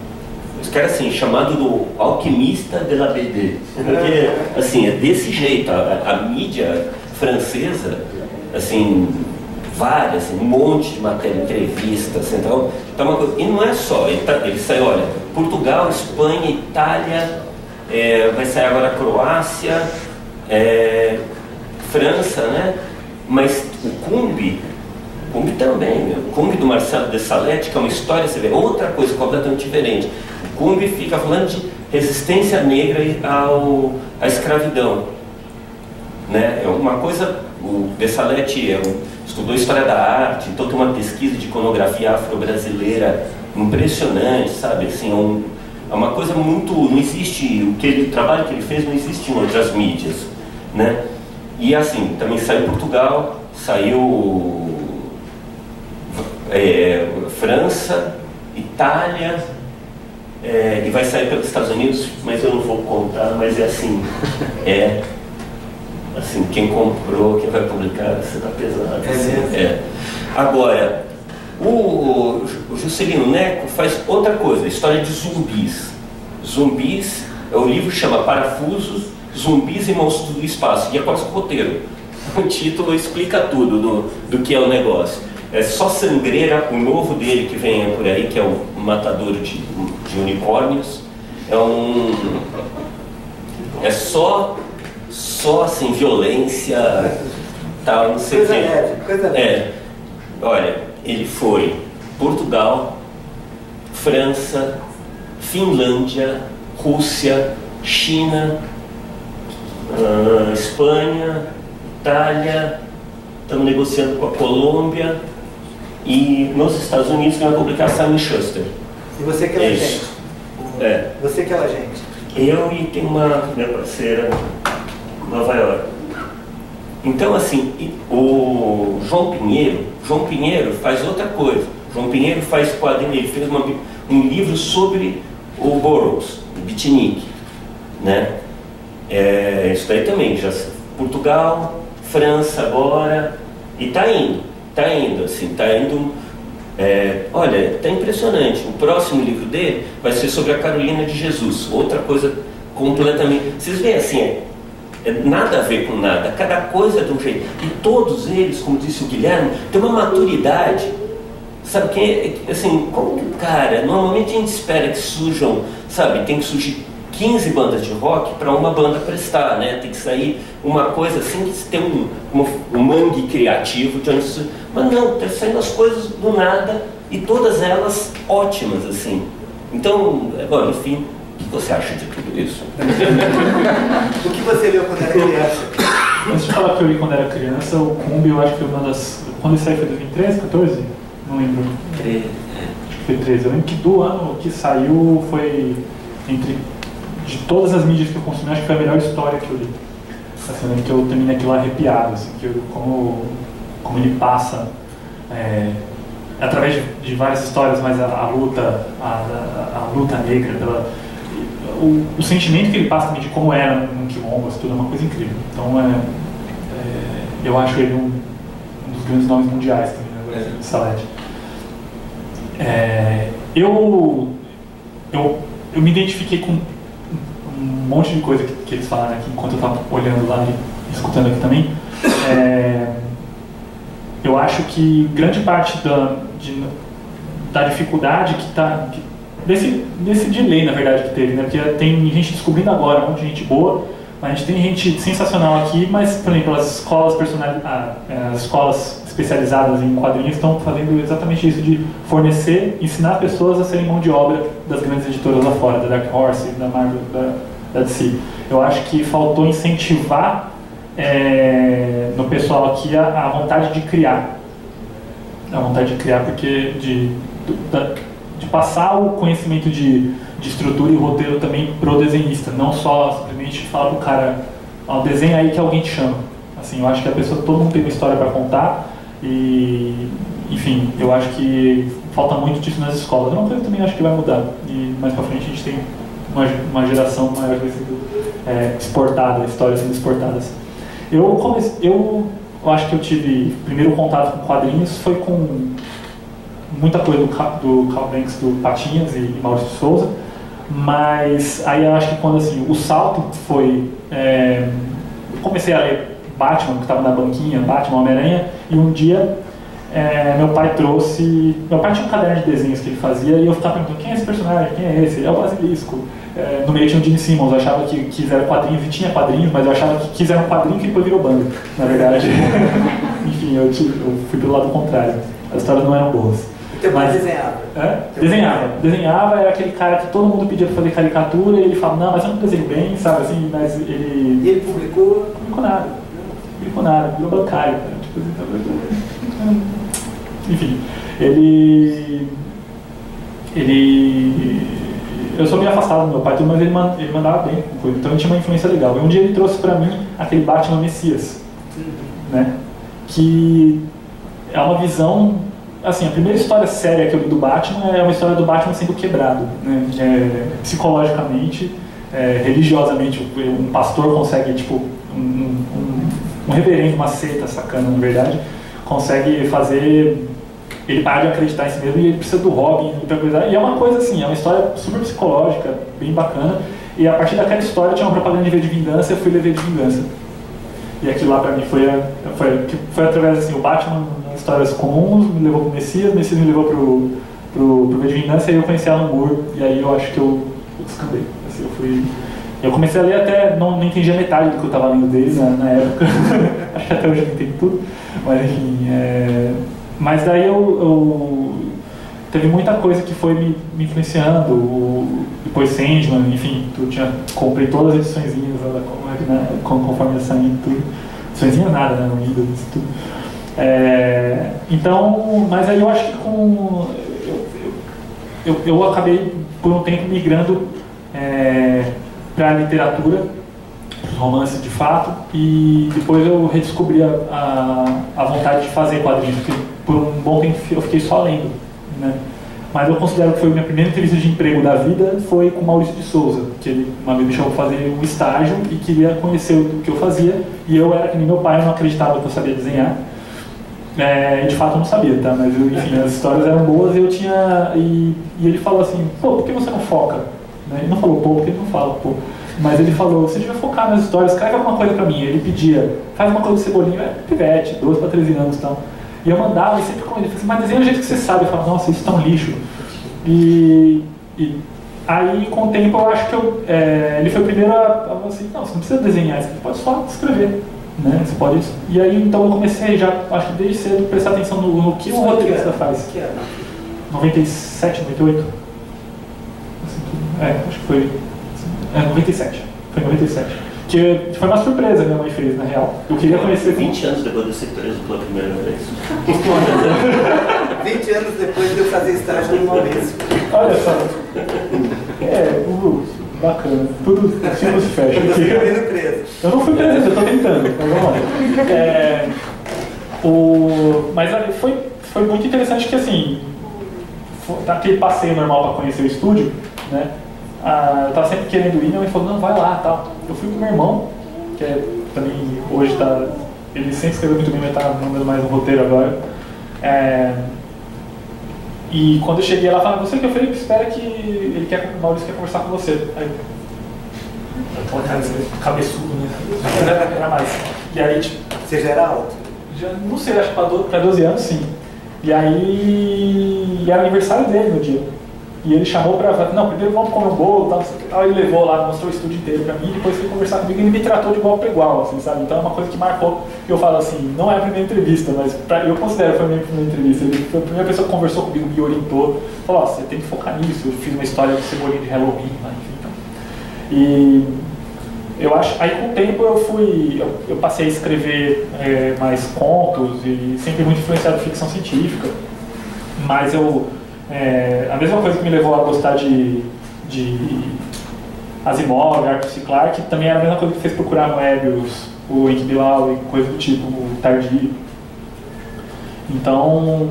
os caras assim, chamado do alquimista de la BD. Porque, assim, é desse jeito. A, a mídia francesa, assim, várias, assim, um monte de matéria, entrevistas, assim, então, tá uma coisa, e não é só, ele, tá, ele sai, olha, Portugal, Espanha, Itália, é, vai sair agora a Croácia, é, França, né? Mas o Cumbi, Cumbi também, o Cumbi do Marcelo de Salete, que é uma história, você vê, outra coisa completamente diferente. Cumbi fica falando de resistência negra ao, à escravidão. Né? É uma coisa, o Bessalete é um, estudou História da Arte, então tem uma pesquisa de iconografia afro-brasileira impressionante, sabe? Assim, é, um, é uma coisa muito... não existe... o, que ele, o trabalho que ele fez não existe em outras mídias. Né? E assim, também saiu Portugal, saiu é, França, Itália, é, e vai sair pelos Estados Unidos, mas eu não vou contar, mas é assim, é assim, quem comprou, quem vai publicar, você está pesado. Assim, é. Agora, o, o Juscelino Neco faz outra coisa, história de zumbis. Zumbis, é o livro chama Parafusos, Zumbis e Monstros do Espaço, e é quase um roteiro. O título explica tudo do, do que é o negócio. É só Sangreira, o novo dele que vem por aí, que é o Matador de, de Unicórnios. É um. É só. Só assim, violência, tal, não sei o quê. É. Olha, ele foi Portugal, França, Finlândia, Rússia, China, uh, Espanha, Itália, estamos negociando com a Colômbia, e nos Estados Unidos tem uma publicação em Schuster. E você que é a gente? É. Você que é a gente? Eu e tem uma minha parceira Nova York. Então assim, o João Pinheiro, João Pinheiro faz outra coisa. João Pinheiro faz quadrinho, ele fez uma, um livro sobre o Burroughs, o Bitnik, né? É, isso daí também, já Portugal, França agora, e tá indo, tá indo, assim, tá indo. É, olha, tá impressionante. O próximo livro dele vai ser sobre a Carolina de Jesus, outra coisa completamente. Vocês veem assim, é, é nada a ver com nada, cada coisa é de um jeito. E todos eles, como disse o Guilherme, têm uma maturidade. Sabe que, assim, como que, cara, normalmente a gente espera que surjam, sabe, tem que surgir 15 bandas de rock para uma banda prestar, né? Tem que sair uma coisa assim, que tem um, um, um mangue criativo de onde isso... Mas não, tá saindo as coisas do nada e todas elas ótimas, assim. Então, agora, enfim, o que você acha de tudo isso? o que você leu quando era criança? Antes de falar que eu li quando era criança, o Kumbi eu acho que foi uma das. Quando ele saiu foi 2013, 14? Não lembro. 13. Acho que foi 13. Eu lembro que do ano que saiu foi entre de todas as mídias que eu consumi, acho que foi a melhor história que eu li. Assim, eu que eu terminei aquilo arrepiado, assim, que eu, como, como ele passa, é, através de, de, várias histórias, mas a, a luta, a, a, a, luta negra, pela, o, o, sentimento que ele passa também de como era um quilombo, assim, tudo é uma coisa incrível. Então, é, é, eu acho ele um, um, dos grandes nomes mundiais também, né, Salete. É, eu, eu, eu me identifiquei com monte de coisa que, que eles falaram aqui enquanto eu estava olhando lá e escutando aqui também. É, eu acho que grande parte da, de, da dificuldade que está desse, desse delay, na verdade, que teve, né? Porque tem gente descobrindo agora, um monte de gente boa, a gente tem gente sensacional aqui, mas, por exemplo, as escolas personalizadas, ah, é, as escolas especializadas em quadrinhos estão fazendo exatamente isso de fornecer, ensinar pessoas a serem mão de obra das grandes editoras lá fora, da Dark Horse, da Marvel, da, da DC. Eu acho que faltou incentivar é, no pessoal aqui a, a, vontade de criar. A vontade de criar, porque de, de, de passar o conhecimento de, de estrutura e roteiro também pro desenhista, não só simplesmente falar pro cara, ó, desenha aí que alguém te chama. Assim, eu acho que a pessoa, todo mundo tem uma história para contar e, enfim, eu acho que falta muito disso nas escolas. É uma coisa que também acho que vai mudar. E mais para frente a gente tem uma, uma geração maior sendo é, exportada, histórias sendo exportadas. Eu, comece, eu, eu acho que eu tive primeiro contato com quadrinhos foi com muita coisa do, do Carl Banks, do Patinhas e, e Maurício Souza, mas aí eu acho que quando assim, o salto foi. É, comecei a ler Batman, que estava na banquinha, Batman, Homem-Aranha, e um dia é, meu pai trouxe. Meu pai tinha um caderno de desenhos que ele fazia e eu ficava perguntando: quem é esse personagem? Quem é esse? É o Basilisco. É, no meio tinha o Gene Simmons, eu achava que quiseram quadrinhos, e tinha quadrinhos, mas eu achava que quiseram quadrinho que depois virou banda, na verdade. Enfim, eu, eu, fui pelo lado contrário. As histórias não eram boas. Teu pai desenhava? É? Desenhava. Desenhava, era aquele cara que todo mundo pedia pra fazer caricatura e ele falava, não, mas eu não desenho bem, sabe assim, mas ele. E ele publicou? Não publicou nada. Não publicou nada, virou bancário. Né? Tipo, então, enfim, ele. Ele eu sou meio afastado do meu pai, mas ele, ele mandava bem então ele tinha uma influência legal. E um dia ele trouxe para mim aquele Batman Messias, né? Que é uma visão, assim, a primeira história séria que eu li do Batman é uma história do Batman sendo quebrado, né? É, psicologicamente, é, religiosamente, um pastor consegue, tipo, um, um, um reverendo, uma seita sacana, na verdade, consegue fazer ele para de acreditar em si mesmo e ele precisa do Robin para coisa. E é uma coisa assim, é uma história super psicológica, bem bacana. E a partir daquela história tinha uma propaganda de V de Vingança, eu fui ler de Vingança. E aquilo lá pra mim foi, foi, foi através assim, o Batman em histórias comuns me levou pro Messias, o Messias me levou pro, pro, pro V de Vingança e eu conheci Alan Moore. E aí eu acho que eu, eu descambei. Assim, eu fui. Eu comecei a ler até, não, não entendi a metade do que eu estava lendo dele na, na época. acho que até hoje eu não entendi tudo. Mas enfim, é, mas daí eu, eu, teve muita coisa que foi me, me influenciando, o, depois Sandman, enfim, tu tinha, comprei todas as edições né, conforme ia saindo tudo. Edições nada, né, no Windows, tudo. É, então, mas aí eu acho que com. Eu, eu, eu acabei por um tempo migrando é, para a literatura, romances de fato, e depois eu redescobri a, a, a vontade de fazer quadrinhos, por um bom tempo eu fiquei só lendo. Né? Mas eu considero que foi a minha primeira entrevista de emprego da vida foi com Maurício de Souza, que ele uma vez me chamou para fazer um estágio e queria conhecer o que eu fazia. E eu era que nem meu pai, não acreditava que eu sabia desenhar. É, de fato eu não sabia, tá? Mas enfim, as histórias eram boas e eu tinha. E, e, ele falou assim, pô, por que você não foca? Né? Ele não falou pô, porque ele não fala pô. Mas ele falou, você devia focar nas histórias, escreve alguma coisa pra mim. Ele pedia, faz uma coisa de cebolinha, é pivete, 12 para 13 anos e tal. E eu mandava e sempre com ele, assim, mas desenha do jeito que você sabe. Eu falava, nossa, isso tá um lixo. E, e aí, com o tempo, eu acho que eu, é, ele foi o primeiro a, a assim, não, você não precisa desenhar, você pode só escrever. Né? Você pode, e aí, então, eu comecei já, acho que desde cedo, prestar atenção no, no que o roteirista faz. Que ano? 97, 98? É, acho que foi. É, 97. Foi 97. Que foi uma surpresa que minha mãe fez, na real. Eu queria conhecer. 20 anos depois de ser preso pela primeira vez. 20 anos depois de eu fazer estágio no Maurício. Olha só. É, uh, bacana. Tudo tipo se fecha. Eu preso. Eu não fui preso, eu tô tentando. Mas vamos lá. É, o, mas ali foi, foi muito interessante que assim, foi- aquele passeio normal para conhecer o estúdio, né? Ah, eu tava sempre querendo ir, minha mãe falou, não, vai lá tal. Eu fui com meu irmão, que é, também hoje tá. Ele sempre escreveu muito bem, mas tá mandando mais um roteiro agora. É, e quando eu cheguei lá, falava, você que é o Felipe, espera que ele quer, o Maurício quer conversar com você. Aí, aquela cara cabeçudo, né? Era, mais. E aí, tipo, Você já era alto. já, não sei, acho que para 12, pra 12 anos, sim. E aí, e era aniversário dele no dia. E ele chamou pra. Não, primeiro vamos comer um bolo, tal, tal. Ele levou lá, mostrou o estúdio inteiro pra mim, depois foi conversar comigo e ele me tratou de igual para igual, assim, sabe? Então é uma coisa que marcou. que Eu falo assim, não é a primeira entrevista, mas pra, eu considero que foi a minha primeira entrevista. Ele foi a primeira pessoa que conversou comigo, me orientou. Falou: ó, você tem que focar nisso. Eu fiz uma história de cebolinha de Halloween, lá, enfim. Então. E eu acho, aí com o tempo eu fui, eu, eu passei a escrever é, mais contos e sempre muito influenciado por ficção científica. Mas eu, é, a mesma coisa que me levou a gostar de, de Asimov, Arthur C. Clarke, também era a mesma coisa que fez procurar Moebius, o Enki Bilal e coisa do tipo, o Tardio. Então,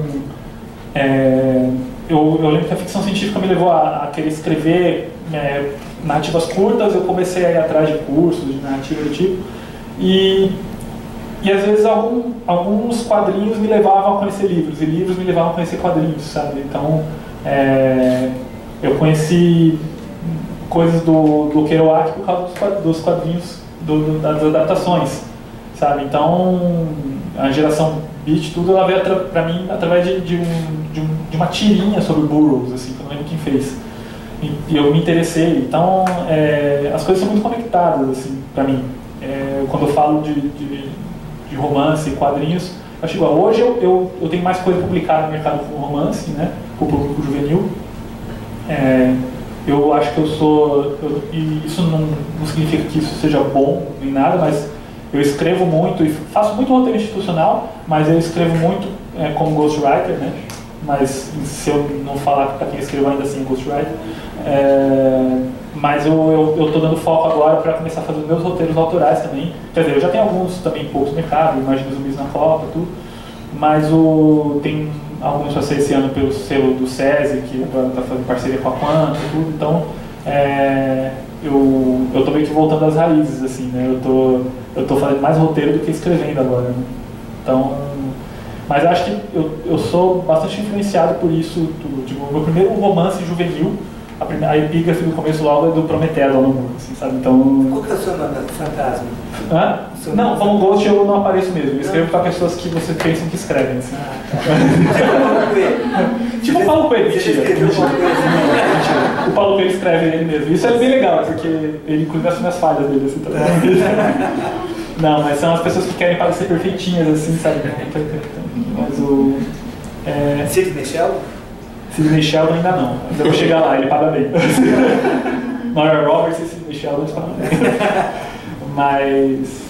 é, eu, eu lembro que a ficção científica me levou a, a querer escrever é, narrativas curtas, eu comecei a ir atrás de cursos de narrativa do tipo, e, e às vezes algum, alguns quadrinhos me levavam a conhecer livros, e livros me levavam a conhecer quadrinhos, sabe? Então, é, eu conheci coisas do, do Kerouac por causa dos quad- dos quadrinhos, do, das adaptações, sabe? Então, a geração Beat, tudo ela veio pra mim através de, de, um, de, um- de uma tirinha sobre Burroughs, assim, que eu não lembro quem fez. E, eu me interessei. Então, é, as coisas são muito conectadas, assim, pra mim. É, quando eu falo de, de, de romance e quadrinhos, acho igual. Hoje eu, eu, eu tenho mais coisa publicada no mercado com romance, né? Com o público juvenil. É, eu acho que eu sou. eu- e isso não, não significa que isso seja bom nem nada, mas eu escrevo muito e faço muito roteiro institucional, mas eu escrevo muito é, como ghostwriter, né? Mas se eu não falar para quem eu escrevo ainda assim, ghostwriter. É, mas eu estou dando foco agora para começar a fazer meus roteiros autorais também. Quer dizer, eu já tenho alguns também poucos no mercado, Imagina Zumbis na Copa, tudo. Mas o, tem alguns já sei esse ano pelo selo do SESI, que agora está fazendo parceria com a Quanta tudo. Então, é, eu, eu tô meio que voltando às raízes, assim, né? Eu tô, eu tô fazendo mais roteiro do que escrevendo agora, né? Então, mas eu acho que eu, eu sou bastante influenciado por isso tudo. Tipo, meu primeiro romance juvenil, a, primeira, a epígrafe do começo logo é do Prometeu, Alan Moore, assim, sabe? Então... Qual que é o seu nome fantasma? Hã? Seu Não, como Ghost eu não apareço mesmo. Eu escrevo para pessoas que você pensa que escrevem, assim. Tipo o Paulo Coelho, Você mentira. O Paulo Coelho escreve ele mesmo. Isso é bem legal, porque ele inclui as minhas falhas dele, assim, também. Não, mas são as pessoas que querem parecer perfeitinhas, assim, sabe? Mas o... É, Sidney Sheldon? Sidney Sheldon ainda não. Eu vou chegar lá, ele paga bem. Nora Roberts e Sheldon eles pagam bem. Mas,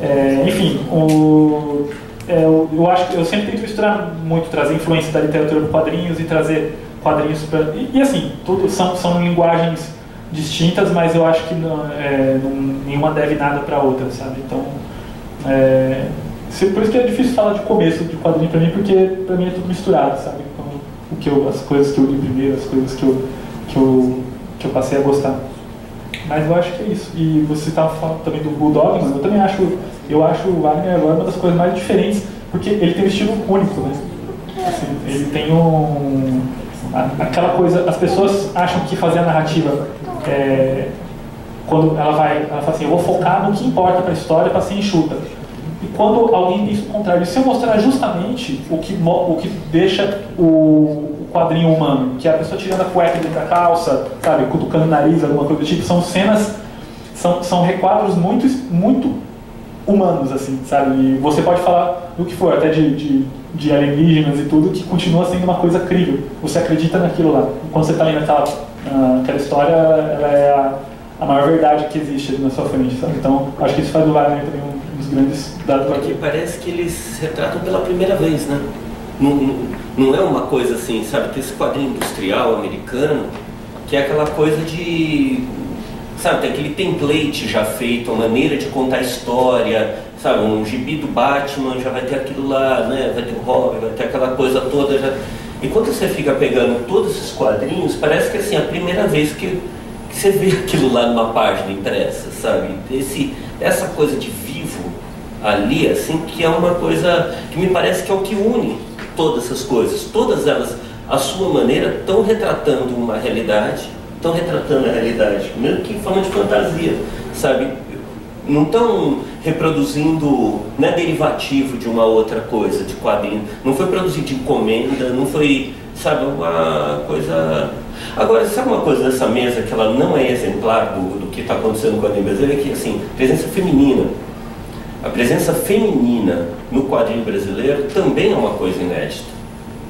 é, enfim, o, é, eu, acho que eu sempre tento misturar muito, trazer influência da literatura para quadrinhos e trazer quadrinhos para. E, e assim, tudo são, são linguagens distintas, mas eu acho que não, é, não- nenhuma deve nada para outra, sabe? Então, é, por isso que é difícil falar de começo de quadrinho para mim, porque para mim é tudo misturado, sabe? O que eu, as coisas que eu li primeiro, as coisas que eu, que eu, que eu passei a gostar. Mas eu acho que é isso. E você estava falando também do Bulldog, mas eu também acho, eu acho o Wagner agora uma das coisas mais diferentes, porque ele tem um estilo único, né? Assim, ele tem um. Aquela coisa, as pessoas acham que fazer a narrativa é, quando ela vai, ela fala assim, eu vou focar no que importa para a história para ser enxuta. E quando alguém diz o contrário, se eu mostrar justamente o que, o que deixa o, quadrinho humano, que é a pessoa tirando a cueca dentro da calça, sabe, cutucando o nariz, alguma coisa do tipo, são cenas, são, são requadros muito, muito humanos, assim, sabe? E você pode falar do que for, até de, de, de alienígenas e tudo, que continua sendo uma coisa crível. Você acredita naquilo lá. Quando você está lendo aquela, uh, aquela história, ela é a, a maior verdade que existe ali na sua frente, sabe? Então, acho que isso faz do Wagner também um grandes dados Porque parece que eles retratam pela primeira vez, né? Não, não, é uma coisa assim, sabe? Tem esse quadrinho industrial americano que é aquela coisa de. Sabe, tem aquele template já feito, a maneira de contar história, sabe? Um gibi do Batman já vai ter aquilo lá, né? Vai ter o Robin, vai ter aquela coisa toda já. E quando você fica pegando todos esses quadrinhos, parece que assim, é a primeira vez que, que você vê aquilo lá numa página impressa, sabe? Esse, essa coisa de ali, assim, que é uma coisa que me parece que é o que une todas essas coisas, todas elas, à sua maneira, estão retratando uma realidade, estão retratando a realidade, mesmo que em forma de fantasia, sabe? Não estão reproduzindo, não é derivativo de uma outra coisa, de quadrinho, não foi produzido de encomenda, não foi, sabe, uma coisa... Agora, sabe uma coisa dessa mesa que ela não é exemplar do, do que está acontecendo no quadrinho brasileiro? É que, assim, presença feminina a presença feminina no quadrinho brasileiro também é uma coisa inédita.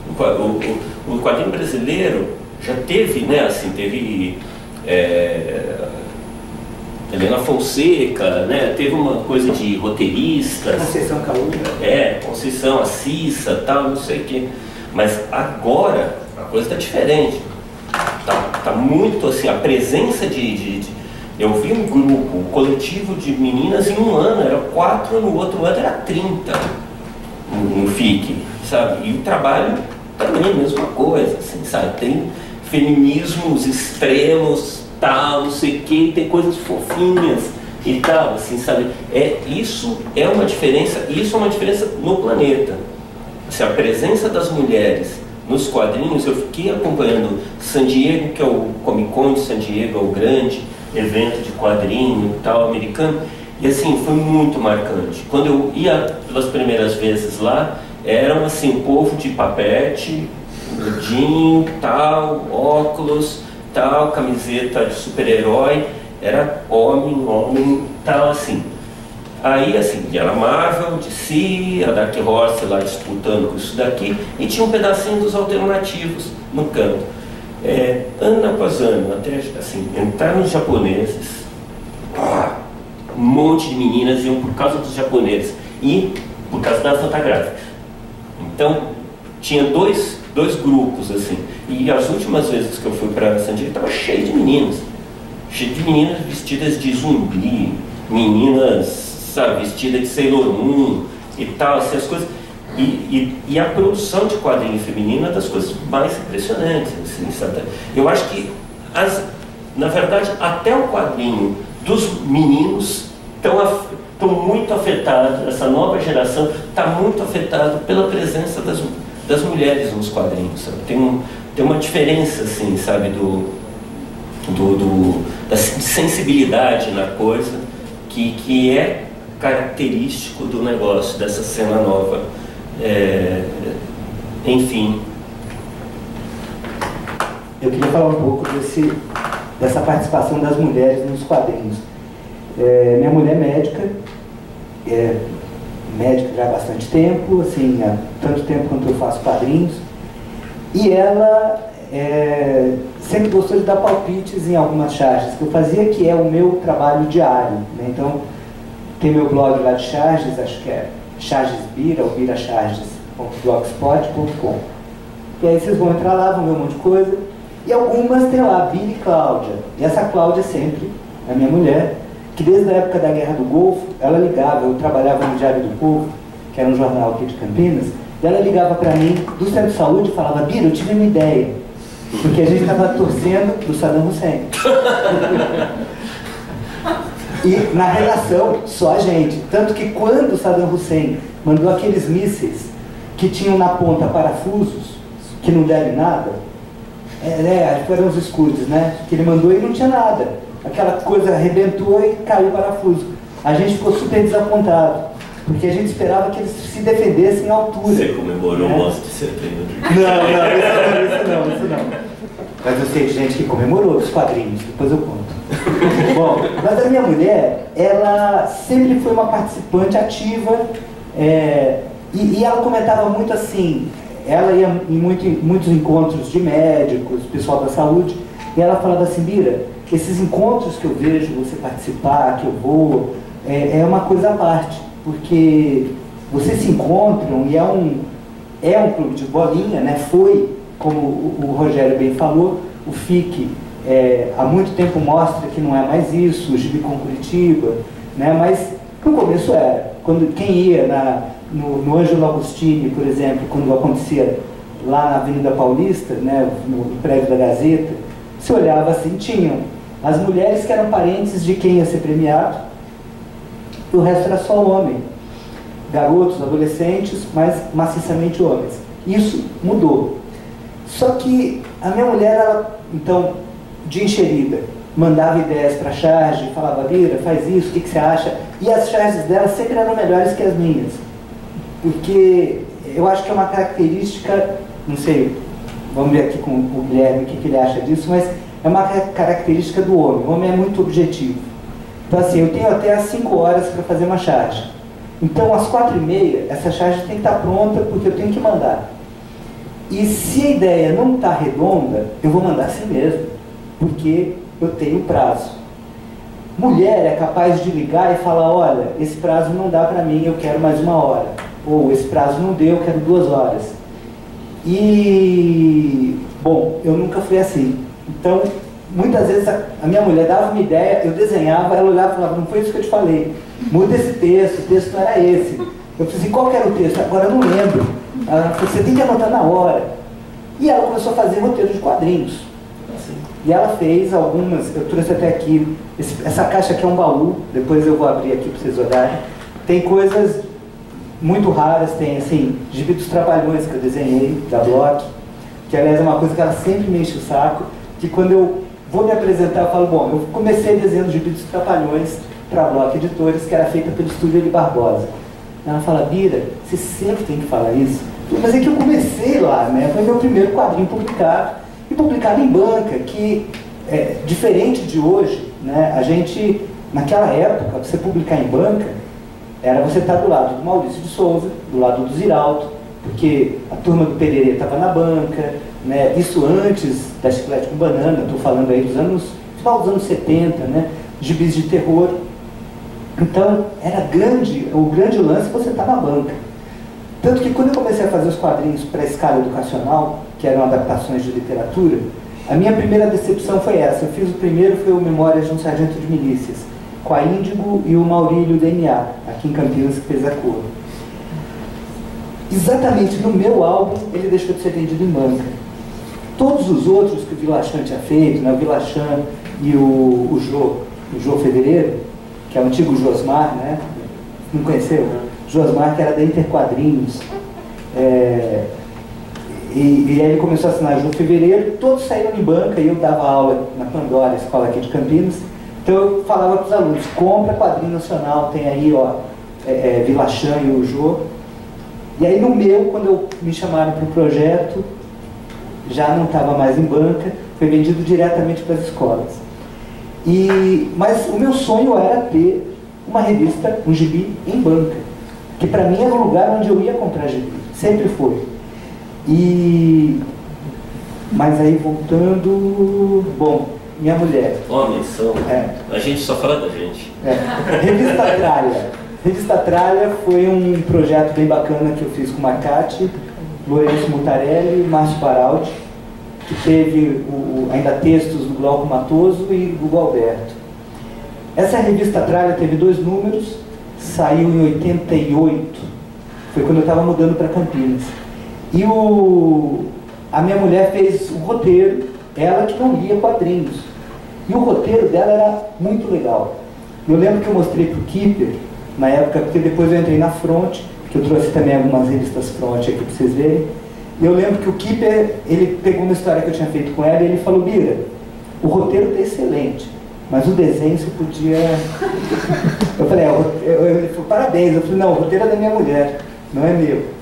O, o, o quadrinho brasileiro já teve, né, assim, teve é, Helena Fonseca, né, teve uma coisa de roteiristas. Conceição Caúna. É, Conceição, a Cissa, tal, não sei o quê. Mas agora a coisa está diferente. Está tá muito assim, a presença de, de, de eu vi um grupo, um coletivo de meninas em um ano, era quatro, no outro ano era 30 no, FIC, sabe? E o trabalho também a mesma coisa, assim, sabe? Tem feminismos extremos, tal, não sei o que, tem coisas fofinhas e tal, assim, sabe? É, isso é uma diferença, isso é uma diferença no planeta. Assim, a presença das mulheres nos quadrinhos, eu fiquei acompanhando San Diego, que é o Comic Con de San Diego, é o grande, evento de quadrinho tal americano e assim foi muito marcante. Quando eu ia pelas primeiras vezes lá, eram assim povo de papete, jean, tal, óculos, tal, camiseta de super-herói, era homem, homem, tal assim. Aí assim, era Marvel, DC, a Dark Horse lá disputando com isso daqui, e tinha um pedacinho dos alternativos no canto é, ano após ano, até assim, entrar nos japoneses, um monte de meninas iam por causa dos japoneses e por causa da fotográfica. Então, tinha dois, dois grupos, assim, e as últimas vezes que eu fui para San Diego estava cheio de meninas, cheio de meninas vestidas de zumbi, meninas, sabe, vestidas de Sailor Moon e tal, assim, as coisas e, e, e, a produção de quadrinho feminino é das coisas mais impressionantes. Assim? Eu acho que, as, na verdade, até o quadrinho dos meninos estão muito afetados, essa nova geração está muito afetada pela presença das, das mulheres nos quadrinhos. Sabe? Tem, um, tem uma diferença, assim, sabe, do, do, do, da sensibilidade na coisa que, que é característico do negócio, dessa cena nova. É, enfim. Eu queria falar um pouco desse, dessa participação das mulheres nos quadrinhos. É, minha mulher é médica, é médica já há bastante tempo, assim, há tanto tempo quanto eu faço quadrinhos, e ela é, sempre gostou de dar palpites em algumas charges que eu fazia, que é o meu trabalho diário. Né? Então, tem meu blog lá de charges, acho que é Charges Bira, ou biracharges.blogspot.com. E aí vocês vão entrar lá, vão ver um monte de coisa. E algumas tem lá, Bira e Cláudia. E essa Cláudia sempre, a minha mulher, que desde a época da Guerra do Golfo, ela ligava, eu trabalhava no Diário do Povo, que era um jornal aqui de Campinas, E ela ligava para mim do centro de saúde e falava, Bira, eu tive uma ideia. Porque a gente estava torcendo pro Saddam Hussein. e na relação, só a gente. Tanto que quando o Saddam Hussein mandou aqueles mísseis que tinham na ponta parafusos, que não devem nada, é, é, foram os escudos, né? Que ele mandou e não tinha nada. Aquela coisa arrebentou e caiu o parafuso. A gente ficou super desapontado. Porque a gente esperava que eles se defendessem à altura. Você comemorou né? o 11 de setembro. Não, não, isso não, isso não, isso não. Mas eu sei de gente que comemorou os quadrinhos, depois eu conto. Bom, mas a minha mulher, ela sempre foi uma participante ativa é, e, e, ela comentava muito assim, ela ia em muito, muitos encontros de médicos, pessoal da saúde, e ela falava assim, Bira, esses encontros que eu vejo você participar, que eu vou, é, é uma coisa à parte porque vocês se encontram e é um, é um clube de bolinha, né? foi, como o, o Rogério bem falou, o FIC é, há muito tempo mostra que não é mais isso, o Gibicon Curitiba, né? mas no começo era. Quando, quem ia na, no, no Ângelo Agostini, por exemplo, quando acontecia lá na Avenida Paulista, né, no, no prédio da Gazeta, se olhava assim, tinham as mulheres que eram parentes de quem ia ser premiado, e o resto era só homem. Garotos, adolescentes, mas maciçamente homens. Isso mudou. Só que a minha mulher, ela, então, de enxerida, mandava ideias para a charge, falava, Vira, faz isso, o que, que, você acha? E as charges dela sempre eram melhores que as minhas. Porque eu acho que é uma característica, não sei, vamos ver aqui com o Guilherme o que, que ele acha disso, mas é uma característica do homem. O homem é muito objetivo. Então assim, eu tenho até as 5 horas para fazer uma charge. Então às 4 e meia, essa charge tem que estar pronta porque eu tenho que mandar. E se a ideia não está redonda, eu vou mandar assim mesmo, porque eu tenho prazo. Mulher é capaz de ligar e falar, olha, esse prazo não dá para mim, eu quero mais uma hora. Ou esse prazo não deu, eu quero duas horas. E, bom, eu nunca fui assim. Então, muitas vezes a, a, minha mulher dava uma ideia, eu desenhava, ela olhava e falava, não foi isso que eu te falei. Muda esse texto, o texto não era esse. Eu assim, qual era o texto? Agora eu não lembro. Ela falou, você tem que anotar na hora. E ela começou a fazer roteiro de quadrinhos. E ela fez algumas, eu trouxe até aqui, esse, essa caixa aqui é um baú, depois eu vou abrir aqui para vocês olharem. Tem coisas muito raras, tem assim, gibi dos Trabalhões que eu desenhei, da Block, que aliás é uma coisa que ela sempre me enche o saco, que quando eu vou me apresentar, eu falo, bom, eu comecei desenhando gibi dos Trapalhões para a Block Editores, que era feita pelo estúdio de Barbosa. Ela fala, Bira, você sempre tem que falar isso. Mas é que eu comecei lá, né? Foi meu primeiro quadrinho publicado, e publicado em banca, que é, diferente de hoje, né? A gente, naquela época, você publicar em banca, era você estar do lado do Maurício de Souza, do lado do Ziraldo, porque a turma do Pereira estava na banca, né? isso antes da chiclete com banana, estou falando aí dos anos, final dos anos 70, né? gibis de terror. Então, era grande, o grande lance você estar tá na banca. Tanto que quando eu comecei a fazer os quadrinhos para a escala educacional, que eram adaptações de literatura, a minha primeira decepção foi essa. Eu fiz o primeiro, foi o Memórias de um Sargento de Milícias, com a Índigo e o Maurílio DNA, aqui em Campinas, que fez a cor. Exatamente no meu álbum, ele deixou de ser vendido em banca. Todos os outros que o Vilachan tinha feito, né, o Vilachan e o, o Jô, o Jô Fevereiro, que é o antigo Josmar, né? Não conheceu? Josmar, que era da Interquadrinhos. É, e, e, aí ele começou a assinar Jô Fevereiro, todos saíram em banca e eu dava aula na Pandora, escola aqui de Campinas. Então eu falava para os alunos, compra quadrinho nacional, tem aí ó, é, é, e o Jô. E aí no meu, quando eu me chamaram para o projeto, já não estava mais em banca, foi vendido diretamente para as escolas. E, mas o meu sonho era ter uma revista, um gibi, em banca. Que para mim era o lugar onde eu ia comprar gibi. Sempre foi. E, mas aí voltando. Bom, minha mulher. Homens são. É. A gente só fala da gente. É. Revista Tralha. Revista Tralha foi um projeto bem bacana que eu fiz com o Marcati, Lourenço Mutarelli e Márcio Baraldi, que teve o, ainda textos do Glauco Matoso e do Alberto. Essa revista Tralha teve dois números, saiu em 88, Foi quando eu estava mudando para Campinas. E o, a minha mulher fez o roteiro, ela que não lia quadrinhos. E o roteiro dela era muito legal. Eu lembro que eu mostrei para o Keeper, na época, porque depois eu entrei na Fronte, que eu trouxe também algumas revistas Fronte aqui para vocês verem. Eu lembro que o Keeper, ele pegou uma história que eu tinha feito com ela e ele falou, Bira, o roteiro está excelente, mas o desenho você podia... Eu falei, é, ele falou, parabéns. Eu falei, não, o roteiro é da minha mulher, não é meu.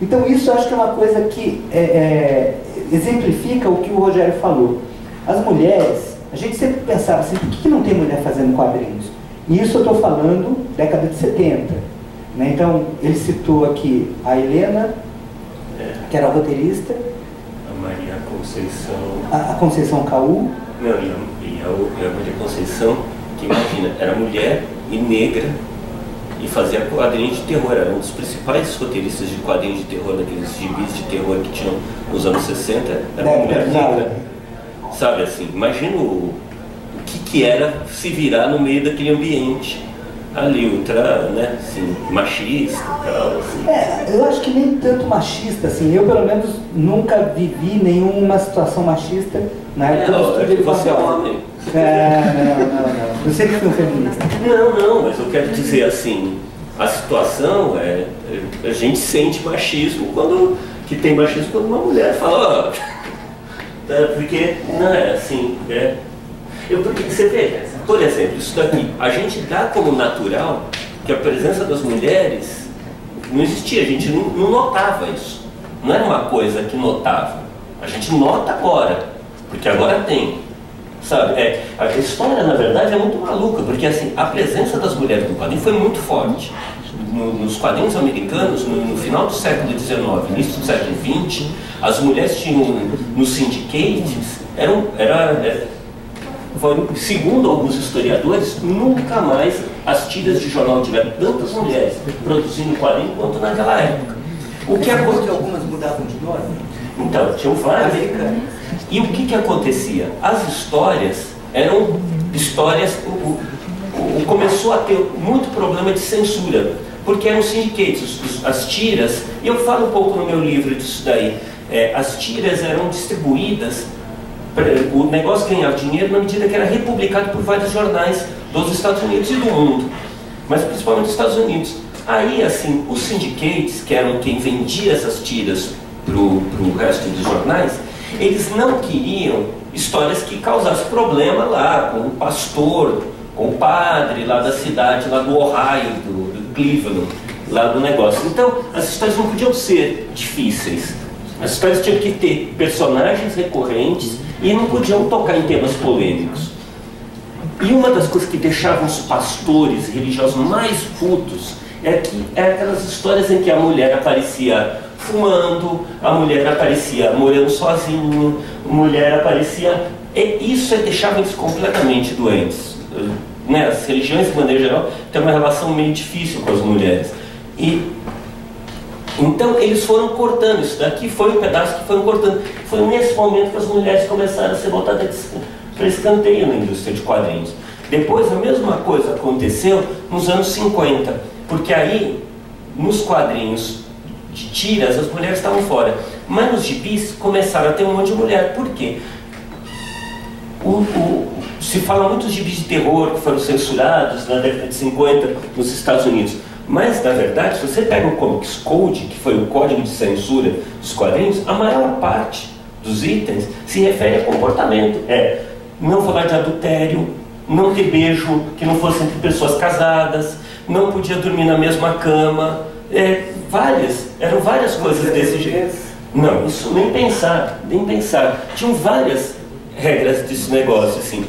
Então isso acho que é uma coisa que é, é, exemplifica o que o Rogério falou. As mulheres, a gente sempre pensava assim, por que, não tem mulher fazendo quadrinhos? E isso eu estou falando década de 70. Né? Então, ele citou aqui a Helena, é. que era roteirista. A Maria Conceição. A, a Conceição Caú. Não, e a, e a, a Maria Conceição, que imagina, era mulher e negra e fazia quadrinhos de terror. Era um dos principais roteiristas de quadrinhos de terror, daqueles gibis de terror que tinham nos anos 60. Era uma mulher negra. Sabe assim, imagina o, o que, que era se virar no meio daquele ambiente ali ultra, né, assim, machista tal, assim. É, eu acho que nem tanto machista, assim, eu pelo menos nunca vivi nenhuma situação machista na época é, do estúdio Você é homem. É, não, não, não. Eu sei que sou feminista. Não, não, mas eu quero dizer assim, a situação é, a gente sente machismo quando, que tem machismo quando uma mulher fala, oh, porque, não é assim, é, eu, porque você vê, por exemplo, isso daqui, a gente dá como natural que a presença das mulheres não existia, a gente não, não notava isso. Não era uma coisa que notava. A gente nota agora, porque agora tem. Sabe? É, a história, na verdade, é muito maluca, porque assim, a presença das mulheres no quadrinho foi muito forte. No, nos quadrinhos americanos, no, no, final do século XIX, início do século XX, as mulheres tinham nos syndicates, eram, era, era segundo alguns historiadores, nunca mais as tiras de jornal tiveram tantas mulheres produzindo quadrinhos quanto naquela época. O que aconteceu? Algumas mudavam de nome? Então, tinham várias. E o que, que acontecia? As histórias eram histórias. O, o, começou a ter muito problema de censura, porque eram syndicates, as tiras, e eu falo um pouco no meu livro disso daí. É, as tiras eram distribuídas o negócio ganhava dinheiro na medida que era republicado por vários jornais dos Estados Unidos e do mundo, mas principalmente dos Estados Unidos. Aí, assim, os syndicates, que eram quem vendia essas tiras para o resto dos jornais, eles não queriam histórias que causassem problema lá com o pastor, com o padre lá da cidade, lá do Ohio, do, do Cleveland, lá do negócio. Então, as histórias não podiam ser difíceis. As histórias tinham que ter personagens recorrentes e não podiam tocar em temas polêmicos. E uma das coisas que deixavam os pastores religiosos mais putos é que é aquelas histórias em que a mulher aparecia fumando, a mulher aparecia morando sozinho, a mulher aparecia. E isso é, deixava eles completamente doentes. Né? As religiões, de maneira geral, têm uma relação meio difícil com as mulheres. E então eles foram cortando, isso daqui foi um pedaço que foram cortando. Foi nesse momento que as mulheres começaram a ser botadas para escanteio na indústria de quadrinhos. Depois a mesma coisa aconteceu nos anos 50, porque aí nos quadrinhos de tiras as mulheres estavam fora. Mas nos gibis começaram a ter um monte de mulher. Por quê? O, o, se fala muito de gibis de terror que foram censurados na década de 50 nos Estados Unidos. Mas, na verdade, se você pega o Comics Code, que foi o código de censura dos quadrinhos, a maior parte dos itens se refere a comportamento. É não falar de adultério, não ter beijo que não fosse entre pessoas casadas, não podia dormir na mesma cama, é, várias, eram várias coisas desse jeito. Não, isso nem pensar, nem pensar. Tinham várias regras desse negócio, assim.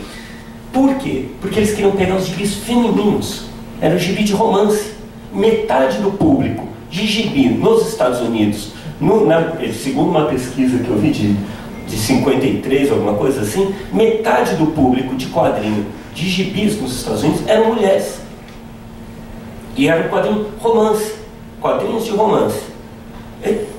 Por quê? Porque eles queriam pegar os gibis femininos. Era o gibi de romance metade do público de gibi nos Estados Unidos, no, na, segundo uma pesquisa que eu vi de, de 53, alguma coisa assim, metade do público de quadrinho de gibis nos Estados Unidos eram mulheres. E era um quadrinho romance, quadrinhos de romance.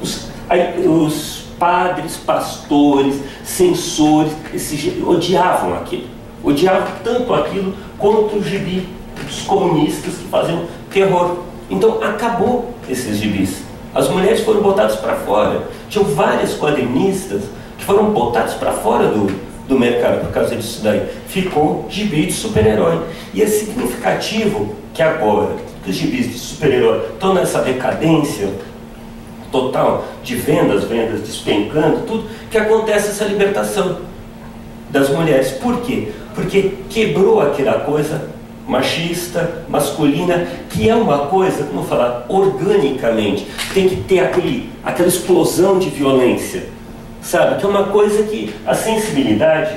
Os, aí, os padres, pastores, censores, esses, odiavam aquilo. Odiavam tanto aquilo quanto o gibi dos comunistas que faziam terror. Então acabou esses gibis. As mulheres foram botadas para fora. Tinham várias quadrinistas que foram botadas para fora do, do mercado por causa disso daí. Ficou gibi de super-herói. E é significativo que agora, os gibis de super-herói estão nessa decadência total de vendas, vendas despencando, tudo, que acontece essa libertação das mulheres. Por quê? Porque quebrou aquela coisa machista, masculina, que é uma coisa, como falar, organicamente, tem que ter aquele, aquela explosão de violência, sabe? Que é uma coisa que a sensibilidade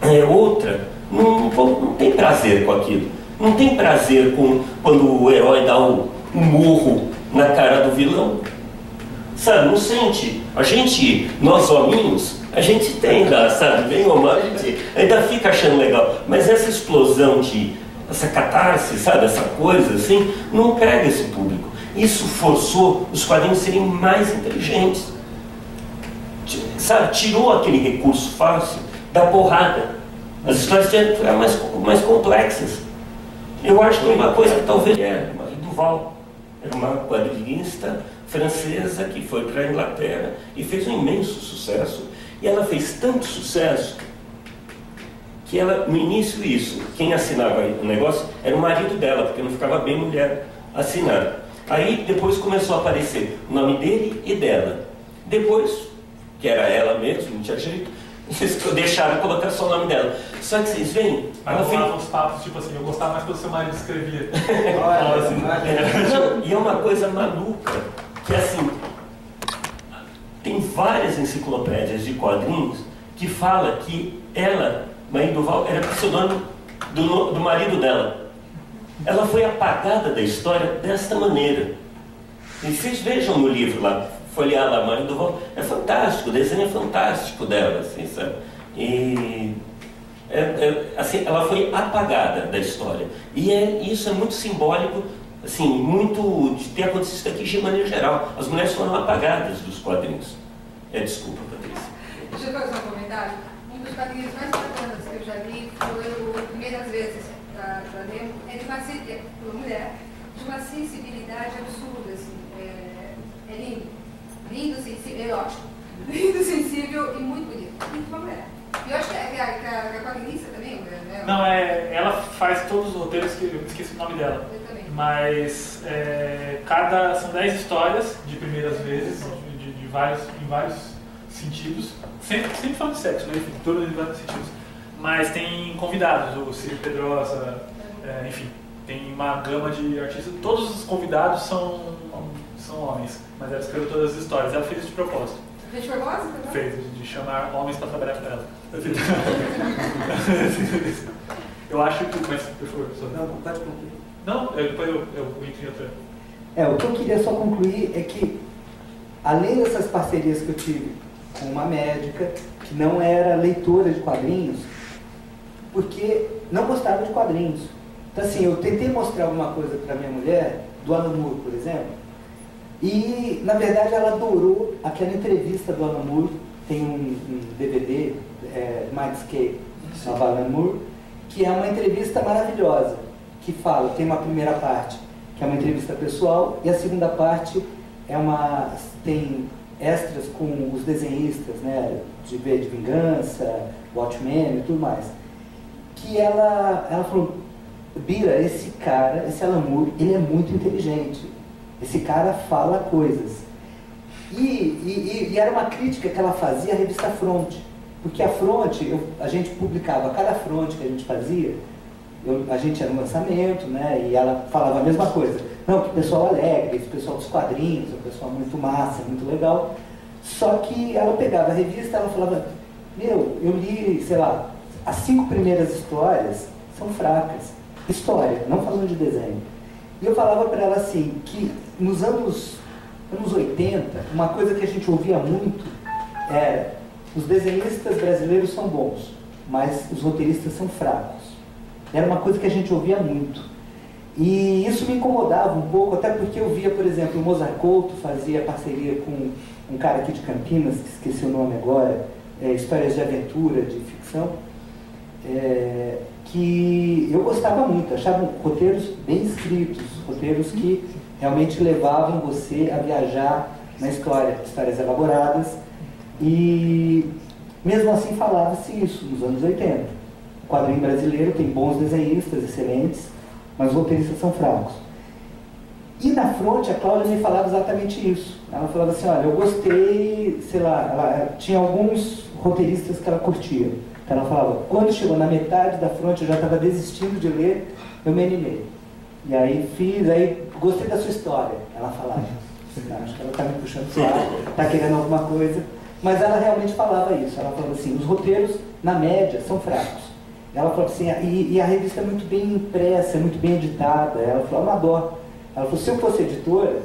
é outra, não, não tem prazer com aquilo. Não tem prazer com quando o herói dá um, um murro na cara do vilão. Sabe, não sente. A gente, nós hominhos, a gente tem lá, sabe, bem ou mal, a gente ainda fica achando legal. Mas essa explosão de, essa catarse, sabe, essa coisa assim, não pega esse público. Isso forçou os quadrinhos serem mais inteligentes. Sabe, tirou aquele recurso fácil da porrada. As histórias eram mais, mais complexas. Eu acho que uma coisa que talvez é, Duval, era uma quadrinista francesa que foi para a Inglaterra e fez um imenso sucesso. E ela fez tanto sucesso que ela, no início isso, quem assinava o negócio era o marido dela, porque não ficava bem mulher assinar. Aí depois começou a aparecer o nome dele e dela. Depois, que era ela mesmo, não tinha jeito, eles deixaram colocar só o nome dela. Só que vocês veem. Ela fez uns papos, tipo assim, eu gostava mais quando seu marido escrevia. Olha, assim, É, não, e é uma coisa maluca, que assim, tem várias enciclopédias de quadrinhos que fala que ela, Mãe Duval, era pseudônimo do, do marido dela. Ela foi apagada da história desta maneira. E vocês vejam no livro lá, folhear lá, Mãe Duval, é fantástico, o desenho é fantástico dela, assim, sabe? E é, é, assim, ela foi apagada da história. E é, isso é muito simbólico, assim, muito de ter acontecido aqui de maneira geral. As mulheres foram apagadas dos quadrinhos. É, desculpa, Patrícia. Deixa eu fazer um comentário. Um dos quadrinhos mais bacanas que eu já li foi o Primeiras Vezes, da da Nemo. É de uma, é mulher de uma sensibilidade absurda, assim. É, é lindo. Lindo, sensível, é ótimo. Lindo, sensível e muito bonito. Muito mulher. E eu acho que a, a, a, a quadrinista também, né? Não, é, ela faz todos os roteiros, que eu esqueci o nome dela. Eu também. Mas é, cada, são 10 histórias de primeiras vezes, de, de- de vários, em vários sentidos. Sempre, sempre falando de sexo, né? Enfim, todos em vários sentidos. Mas tem convidados, o Ciro Pedrosa, é, enfim, tem uma gama de artistas. Todos os convidados são, são homens, mas ela escreveu todas as histórias. Ela fez isso de propósito. Gente formosa, tá Fez, de chamar homens para trabalhar com ela. Eu acho que. Mas, por favor, só- Não, pode concluir. Não, eu- depois eu, eu entro em outra. É, o que eu queria só concluir é que, além dessas parcerias que eu tive com uma médica, que não era leitora de quadrinhos, porque não gostava de quadrinhos. Então, assim, eu tentei mostrar alguma coisa para minha mulher, do Alan Moore, por exemplo, e, na verdade, ela adorou aquela entrevista do Alan Moore, tem um, um DVD, é, Mindscape, do Alan Moore, que é uma entrevista maravilhosa, que fala, tem uma primeira parte, que é uma entrevista pessoal, e a segunda parte é uma, tem extras com os desenhistas, né, de V de Vingança, Watchmen e tudo mais. Que ela, ela falou, Bira, esse cara, esse Alan Moore, ele é muito inteligente. Esse cara fala coisas. E, e- e- era uma crítica que ela fazia à revista Fronte. Porque a Fronte, eu- a gente publicava, cada fronte que a gente fazia, eu- a gente era um lançamento, né? E ela falava a mesma coisa. Não, que pessoal alegre, esse pessoal dos quadrinhos, o pessoal muito massa, muito legal. Só que ela pegava a revista ela falava, meu, eu li, sei lá, as cinco primeiras histórias são fracas. História, não falando de desenho. E eu falava para ela assim, que nos anos, anos 80, uma coisa que a gente ouvia muito era os desenhistas brasileiros são bons, mas os roteiristas são fracos. Era uma coisa que a gente ouvia muito. E isso me incomodava um pouco, até porque eu via, por exemplo, o Mozart Couto fazia parceria com um cara aqui de Campinas, que esqueci o nome agora, é, histórias de aventura, de ficção, é, que eu gostava muito, achava roteiros bem escritos, roteiros que realmente levavam você a viajar na história, histórias elaboradas. E mesmo assim falava-se isso nos anos 80. O quadrinho brasileiro tem bons desenhistas, excelentes, mas os roteiristas são fracos. E na fronte a Cláudia me falava exatamente isso. Ela falava assim, olha, eu gostei, sei lá, ela, tinha alguns roteiristas que ela curtia. Então ela falava, quando chegou na metade da fronte, eu já estava desistindo de ler, eu me animei. E aí fiz, aí gostei da sua história, ela falava. Acho que ela está me puxando para está querendo alguma coisa. Mas ela realmente falava isso. Ela falava assim, os roteiros, na média, são fracos. Ela falou assim, e, e a revista é muito bem impressa, é muito bem editada. Ela falou, amador. Ela falou, se eu fosse editora,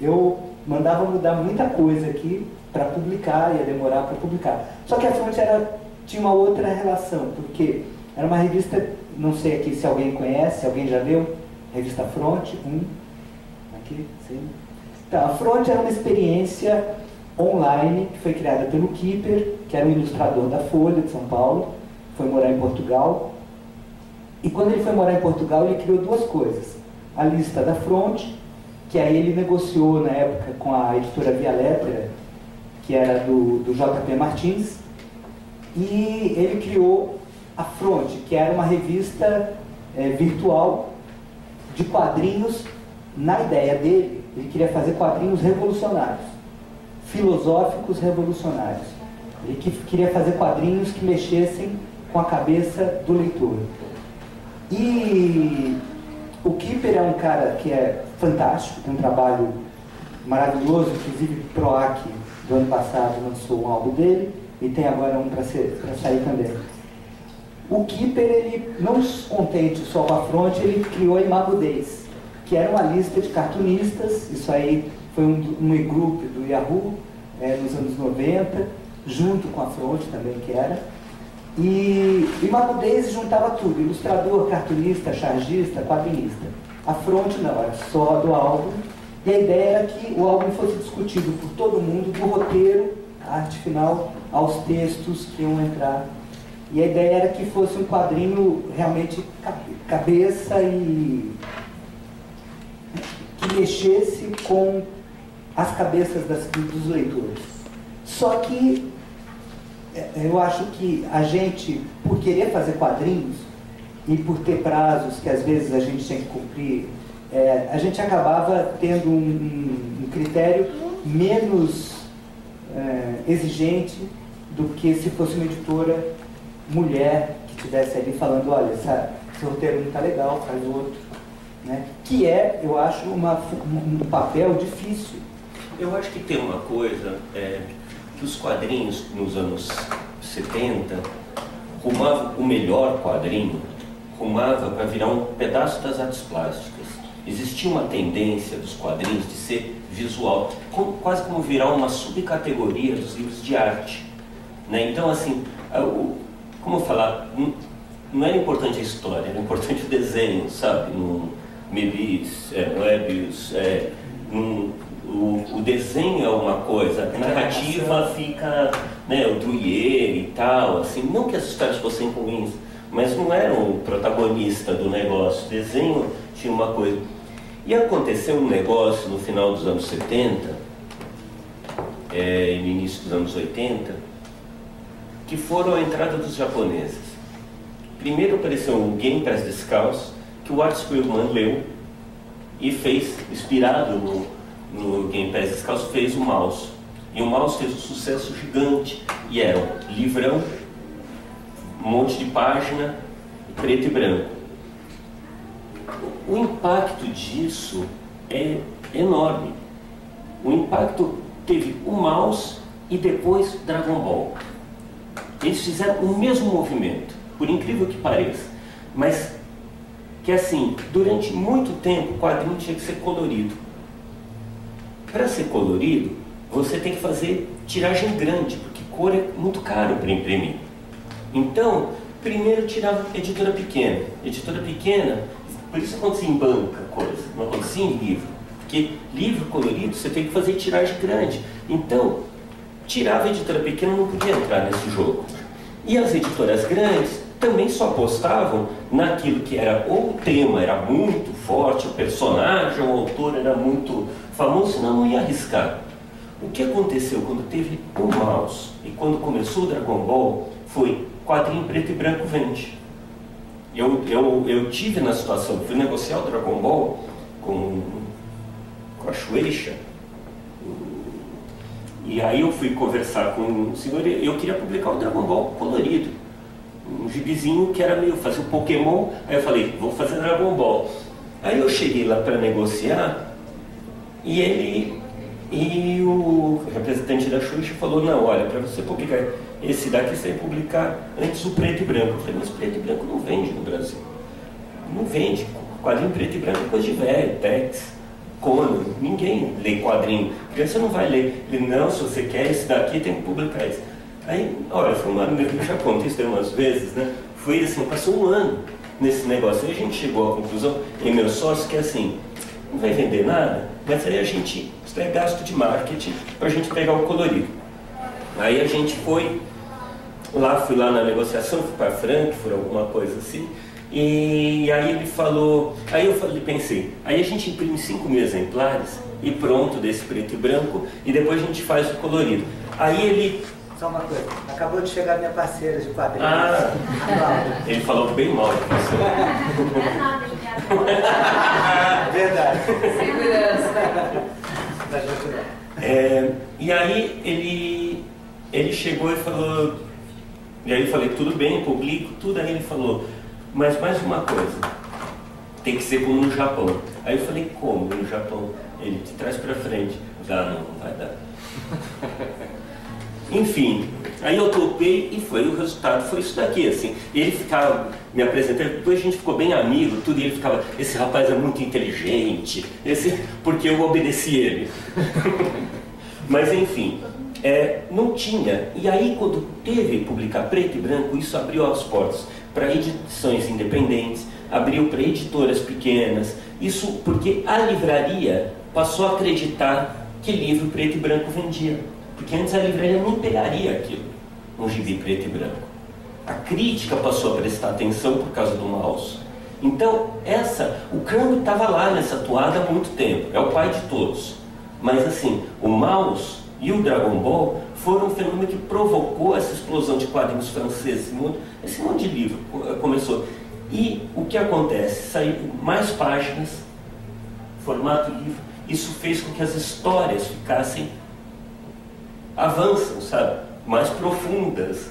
eu mandava mudar muita coisa aqui para publicar, ia demorar para publicar. Só que a fonte era, tinha uma outra relação, porque era uma revista, não sei aqui se alguém conhece, se alguém já leu, revista Fronte, um, aqui, sim. Então, a Fronte era uma experiência online que foi criada pelo Keeper, que era um ilustrador da Folha de São Paulo, foi morar em Portugal. E quando ele foi morar em Portugal, ele criou duas coisas. A lista da Fronte, que aí ele negociou na época com a editora Via Letra, que era do, do JP Martins, e ele criou a Fronte, que era uma revista é, virtual de quadrinhos. Na ideia dele, ele queria fazer quadrinhos revolucionários, filosóficos revolucionários. Ele que, queria fazer quadrinhos que mexessem com a cabeça do leitor. E o Kipper é um cara que é fantástico, tem um trabalho maravilhoso, inclusive Proac do ano passado lançou um álbum dele e tem agora um para sair também. O Kipper, ele, não contente só com a fronte, ele criou a Imago Days, que era uma lista de cartunistas, isso aí foi um, um e-group do Yahoo é, nos anos 90, junto com a fronte também que era, e Imago Days juntava tudo, ilustrador, cartunista, chargista, quadrinista. A fronte não, era só do álbum, e a ideia era que o álbum fosse discutido por todo mundo, do roteiro, a arte final, aos textos que iam entrar e a ideia era que fosse um quadrinho realmente cabeça e que mexesse com as cabeças das, dos leitores. Só que é, eu acho que a gente, por querer fazer quadrinhos e por ter prazos que às vezes a gente tinha que cumprir, é, a gente acabava tendo um, um critério menos é, exigente do que se fosse uma editora mulher que estivesse ali falando, olha, esse roteiro não está legal, faz outro. Né? Que é, eu acho, uma, um papel difícil. Eu acho que tem uma coisa, é, que os quadrinhos nos anos 70 rumavam o melhor quadrinho, rumava para virar um pedaço das artes plásticas. Existia uma tendência dos quadrinhos de ser visual, quase como virar uma subcategoria dos livros de arte. Né? Então, assim, como falar, não era importante a história, era importante o desenho, sabe? No Melis, é, Moebius, é, no, o, o, desenho é uma coisa, a narrativa fica, né, o Druyer e tal, assim, não que as histórias fossem ruins, mas não era o protagonista do negócio, o desenho tinha uma coisa. E aconteceu um negócio no final dos anos 70, é, no início dos anos 80, que foram a entrada dos japoneses. Primeiro apareceu um Game Pass Descalço, que o Art Spiegelman leu e fez, inspirado no, no Game Pass Descalço, fez o mouse. E o mouse fez um sucesso gigante. E era um livrão, um monte de página, preto e branco. O impacto disso é enorme. O impacto teve o mouse e depois Dragon Ball. Eles fizeram o mesmo movimento, por incrível que pareça. Mas que assim, durante muito tempo o quadrinho tinha que ser colorido. Para ser colorido, você tem que fazer tiragem grande, porque cor é muito caro para imprimir. Então, primeiro tirava editora pequena. Editora pequena, por isso acontecia em banca coisa, não acontecia em livro. Porque livro colorido você tem que fazer tiragem grande. Então, tirava a editora pequena não podia entrar nesse jogo. E as editoras grandes também só apostavam naquilo que era ou o tema era muito forte, o personagem, o autor era muito famoso, senão não ia arriscar. O que aconteceu quando teve o mouse e quando começou o Dragon Ball foi quadrinho preto e branco vende. Eu, eu, eu tive na situação, fui negociar o Dragon Ball com, com a Shueisha, e aí eu fui conversar com o senhor eu queria publicar o Dragon Ball colorido. Um gibizinho que era meio fazer Pokémon, aí eu falei, vou fazer Dragon Ball. Aí eu cheguei lá para negociar e ele e o representante da Xuxa falou, não, olha, para você publicar esse daqui você tem que publicar antes o preto e branco. Eu falei, mas preto e branco não vende no Brasil. Não vende. Quadrinho preto e branco é coisa de velho, Tex, Conan, ninguém lê quadrinho. Criança não vai ler. Ele, não, se você quer esse daqui, tem que publicar esse. Aí, olha, foi uma, eu já contei umas vezes, né? Foi assim, passou um ano nesse negócio. Aí a gente chegou à conclusão, e meu sócio, que é assim, não vai vender nada, mas aí a gente, isso é gasto de marketing para a gente pegar o colorido. Aí a gente foi lá, fui lá na negociação, fui para Frankfurt, alguma coisa assim, e aí ele falou, aí eu falei, pensei, aí a gente imprime 5 mil exemplares e pronto desse preto e branco, e depois a gente faz o colorido. Aí ele só uma coisa, acabou de chegar minha parceira de quadrinhos. Ah, ele falou bem mal de você. Verdade. Segurança. É, e aí ele, ele chegou e falou, e aí eu falei, tudo bem, publico, tudo, aí ele falou, mas mais uma coisa, tem que ser como no Japão. Aí eu falei, como no Japão? Ele te traz pra frente. Já não, não vai dar. Enfim, aí eu topei e foi, o resultado foi isso daqui, assim. Ele ficava me apresentando, depois a gente ficou bem amigo, tudo, e ele ficava, esse rapaz é muito inteligente, esse, porque eu obedeci ele. Mas enfim, é, não tinha. E aí quando teve publicar preto e branco, isso abriu as portas para edições independentes, abriu para editoras pequenas. Isso porque a livraria passou a acreditar que livro preto e branco vendia. Porque antes a livraria não pegaria aquilo, um gibi preto e branco. A crítica passou a prestar atenção por causa do mouse. Então, essa, o Crumb estava lá nessa toada há muito tempo, é o pai de todos. Mas assim, o mouse e o Dragon Ball foram um fenômeno que provocou essa explosão de quadrinhos franceses, esse monte, de livro começou. E o que acontece? Saíram mais páginas, formato livro, isso fez com que as histórias ficassem avançam, sabe? Mais profundas.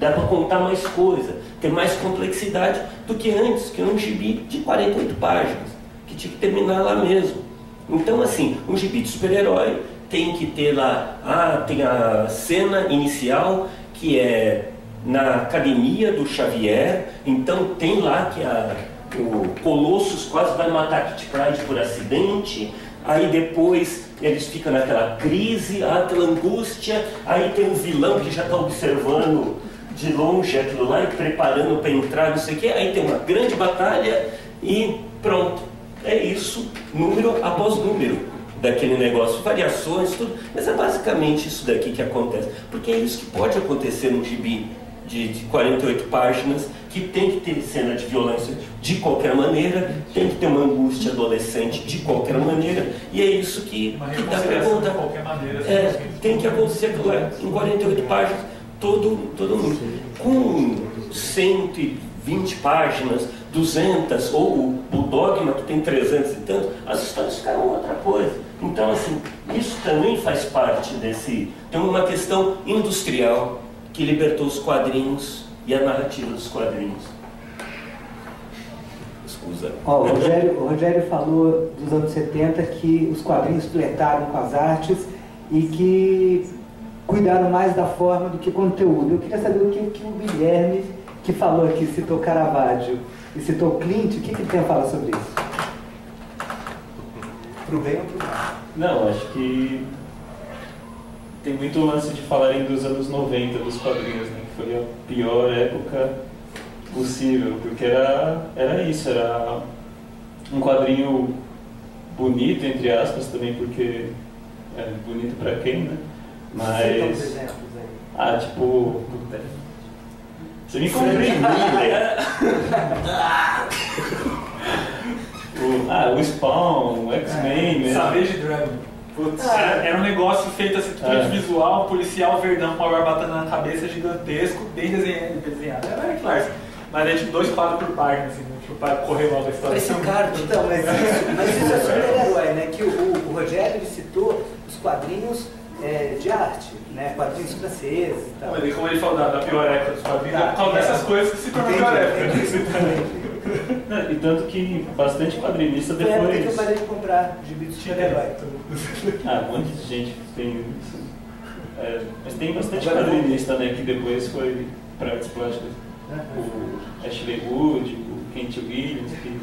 Dá para contar mais coisa, ter mais complexidade do que antes, que era um gibi de 48 páginas, que tinha que terminar lá mesmo. Então, assim, um gibi de super-herói tem que ter lá, ah, tem a cena inicial que é na academia do Xavier, então tem lá que a, o Colossus quase vai matar Kit Pride por acidente, aí depois eles ficam naquela crise, aquela angústia, aí tem um vilão que já está observando de longe aquilo lá e preparando para entrar, não sei o quê, aí tem uma grande batalha e pronto. É isso, número após número daquele negócio, variações, tudo, mas é basicamente isso daqui que acontece, porque é isso que pode acontecer no gibi de, de 48 páginas, que tem que ter cena de violência de qualquer maneira, tem que ter uma angústia adolescente de qualquer maneira, e é isso que, que dá. De qualquer maneira, é, tem que acontecer em 48 páginas, todo, todo mundo. Com 120 páginas, 200, ou o Dogma, que tem 300 e tanto, as histórias ficaram outra coisa. Então, assim, isso também faz parte desse. Tem uma questão industrial que libertou os quadrinhos e a narrativa dos quadrinhos. Escusa. Ó, o, Rogério, o Rogério falou dos anos 70 que os quadrinhos fletaram com as artes e que cuidaram mais da forma do que conteúdo. Eu queria saber o que, que o Guilherme, que falou aqui, citou Caravaggio e citou Clint, o que, que ele tem a falar sobre isso? Pro bem ou pro mal? Não, acho que tem muito lance de falarem dos anos 90 dos quadrinhos, né? Que foi a pior época possível, porque era, era isso, era um quadrinho bonito, entre aspas, também, porque é bonito pra quem, né? Mas. exemplos aí. Ah, tipo. Você me compreende, né? o, ah, o Spawn, o X-Men, né? Savage Dragon. Putz, Ah, era, era um negócio feito assim, totalmente É. visual, um policial verdão com uma barbatana na cabeça, gigantesco, bem desenhado. desenhado. Era Eric Larson. Mas é tipo dois quadros por página, assim, né? tipo, para correr logo a história. Um card. Então, mas isso, mas isso é super-herói, né? Que o, o- Rogério citou os quadrinhos é, de arte, né? Quadrinhos franceses e tal. Não, ele, como ele falou da, da pior época dos quadrinhos, Tá, é por causa é. dessas coisas que se tornou Entendi, pior época. entendi. Não, E tanto que bastante quadrinista Foi a que eu depois. parei de comprar gibi de super-herói. Ah, um monte de gente tem isso. É, mas tem bastante Agora quadrinista né, que depois foi para artes plásticas. O Ashley Wood, o Kent Williams, que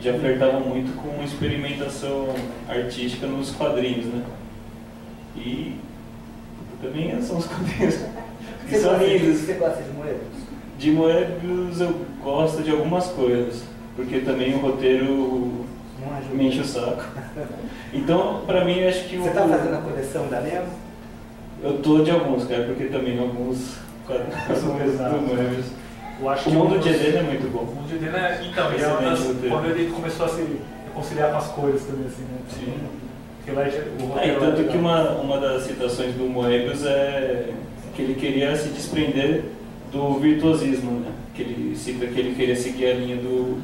já flertavam muito com experimentação artística nos quadrinhos, né? E também são os quadrinhos Você são gosta, de, lindos. você gosta de moedas? De Moebius eu gosto de algumas coisas, porque também o roteiro me enche o saco. Então, pra mim, acho que o. Você está fazendo a coleção da Nemo? Eu tô de alguns, cara, porque também alguns São pesados. do Moebius. Eu acho O mundo de Helena é muito O bom. mundo de Helena, é- então, e é uma das, quando ele começou a se reconciliar com as cores também, assim, né? Sim. Porque lá, o Ah, e tanto lá- que uma, uma das citações do Moebius é que ele queria se desprender do virtuosismo, né? Que ele cita que ele queria seguir a linha do,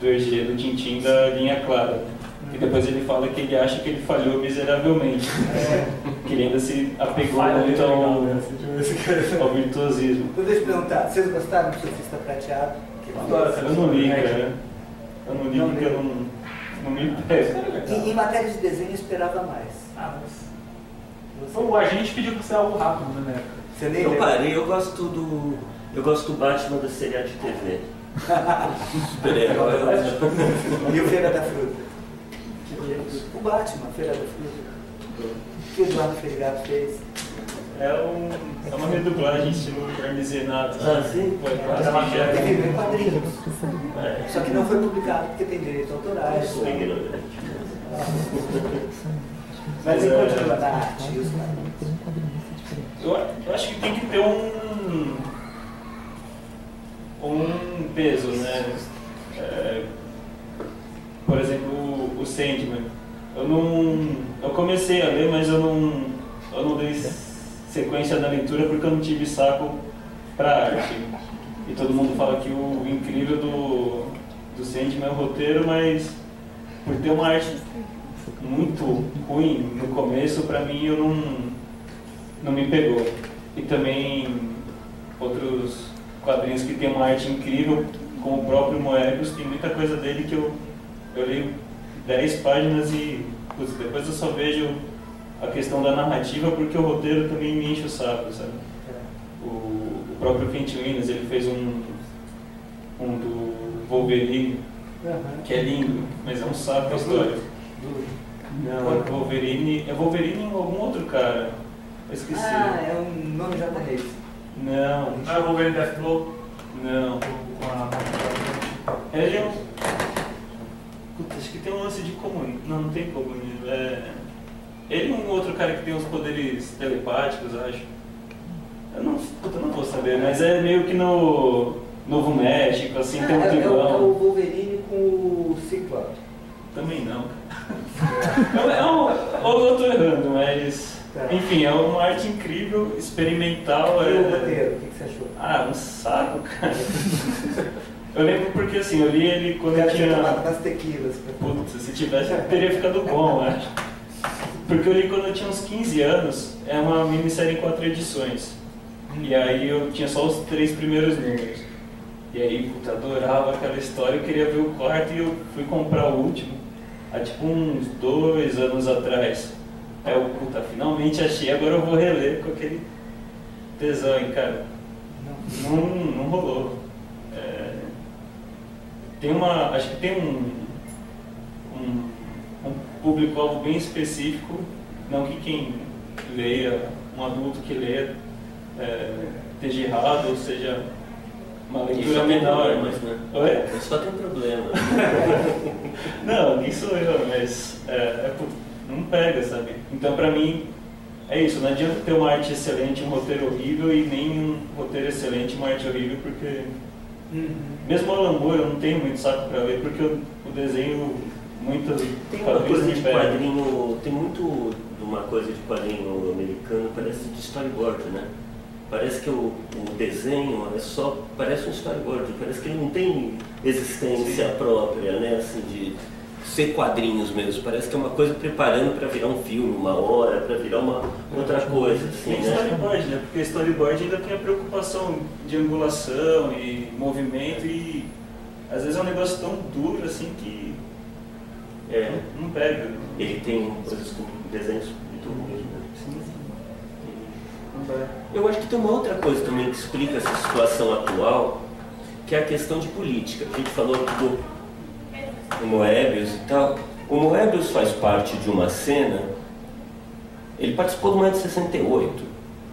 do Hergé, do Tintin, da linha clara. E depois ele fala que ele acha que ele falhou miseravelmente. Que ele ainda se apegou Falha muito legal, ao, né? Ao virtuosismo. Então deixa eu perguntar, vocês gostaram do Surfista Prateado? Eu não li, É, cara. Eu não li Não porque li. eu não, não me pego. Em, em matéria de desenho eu esperava mais. Ah, mas... Você, O agente pediu pra ser algo rápido, né, você nem Eu parei, eu gosto do. Eu gosto do Batman da seriado de TV. Super-herói. E o Feira da Fruta? O Batman, Feira da Fruta. que o Eduardo Ferigato fez. É, um, é uma redublagem estilo Hermes e Renato. Ah, sim? Foi Era quase já- Ele veio em quadrinhos. É, Só que não foi publicado porque tem direitos autorais. ignorante. Mas ele É. continua na arte e os quadrinhos. Eu, eu acho que tem que ter um um peso, né? É, por exemplo, o, o Sandman. Eu não, eu comecei a ler, mas eu não, eu não dei sequência na leitura porque eu não tive saco para arte. E todo mundo fala que o incrível do do Sandman é o roteiro, mas por ter uma arte muito ruim no começo, pra mim eu não não me pegou. E também outros quadrinhos que tem uma arte incrível, como o próprio Moebius, tem muita coisa dele que eu, eu leio 10 páginas e putz, depois eu só vejo a questão da narrativa porque o roteiro também me enche o saco, sabe? O, o próprio Kent Williams, ele fez um, um do Wolverine, que é lindo, mas é um saco a história. Não, é Wolverine, é Wolverine ou algum outro cara. Eu esqueci. Ah, é um nome japonês. Não, Não é o Wolverine Deathblow não. com a... Ele é um. Puta, acho que tem um lance de comunismo. Não, não tem comunismo. É... Ele e um outro cara que tem uns poderes telepáticos, acho. Eu não, puta, eu não vou saber, mas é meio que no Novo México, assim, tem um Ah, é, é o, é o. Wolverine com o Ciclope. Também não, cara. É um, ou eu tô errando, mas. Tá. Enfim, é uma arte incrível, experimental. E o é... roteiro, o que, você achou? Ah, um saco, cara. eu lembro porque assim, eu li ele O quando eu tinha umas tequilas. pra- Putz, se tivesse teria ficado bom, eu acho. Porque eu li quando eu tinha uns 15 anos, é uma minissérie em quatro edições. E aí eu tinha só os três primeiros números. E aí, puta, adorava aquela história, eu queria ver o quarto e eu fui comprar o último, há tipo uns dois anos atrás. Aí eu, puta, finalmente achei, agora eu vou reler com aquele tesão, hein, cara. Não, não rolou. É, tem uma. Acho que tem um, um, um público-alvo bem específico, não que quem leia, um adulto que leia, é, esteja errado, ou seja uma leitura menor. problemas, né? Oi? Isso só tem problema. Não, quem sou eu, mas é, é por- não pega, sabe? Então pra mim é isso, não adianta ter uma arte excelente, um roteiro horrível e nem um roteiro excelente, uma arte horrível, porque Uhum. mesmo o Alan Moore eu não tenho muito saco para ler, porque o, o desenho, muito Tem uma coisa de pega. quadrinho, tem muito de uma coisa de quadrinho americano, parece de storyboard, né? Parece que o, o desenho é só, parece um storyboard, parece que ele não tem existência própria, né? Assim, de ser quadrinhos mesmo, parece que é uma coisa preparando para virar um filme, uma hora, para virar uma outra coisa, assim, Tem né? storyboard, né? Porque storyboard ainda tem a preocupação de angulação e movimento e às vezes é um negócio tão duro assim que É, não pega. ele tem coisas com desenhos muito ruins, né? Não vai. Eu acho que tem uma outra coisa também que explica essa situação atual, que é a questão de política. A gente falou do, do Moebius e tal. O Moebius faz parte de uma cena, ele participou do Maio de 68.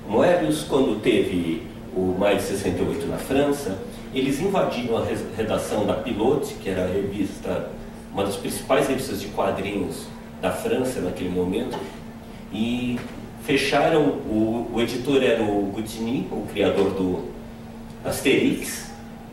O Moebius, quando teve o Maio de 68 na França, eles invadiram a redação da Pilote, que era a revista, uma das principais revistas de quadrinhos da França naquele momento, e fecharam, o, o editor era o Goutini, o criador do Asterix,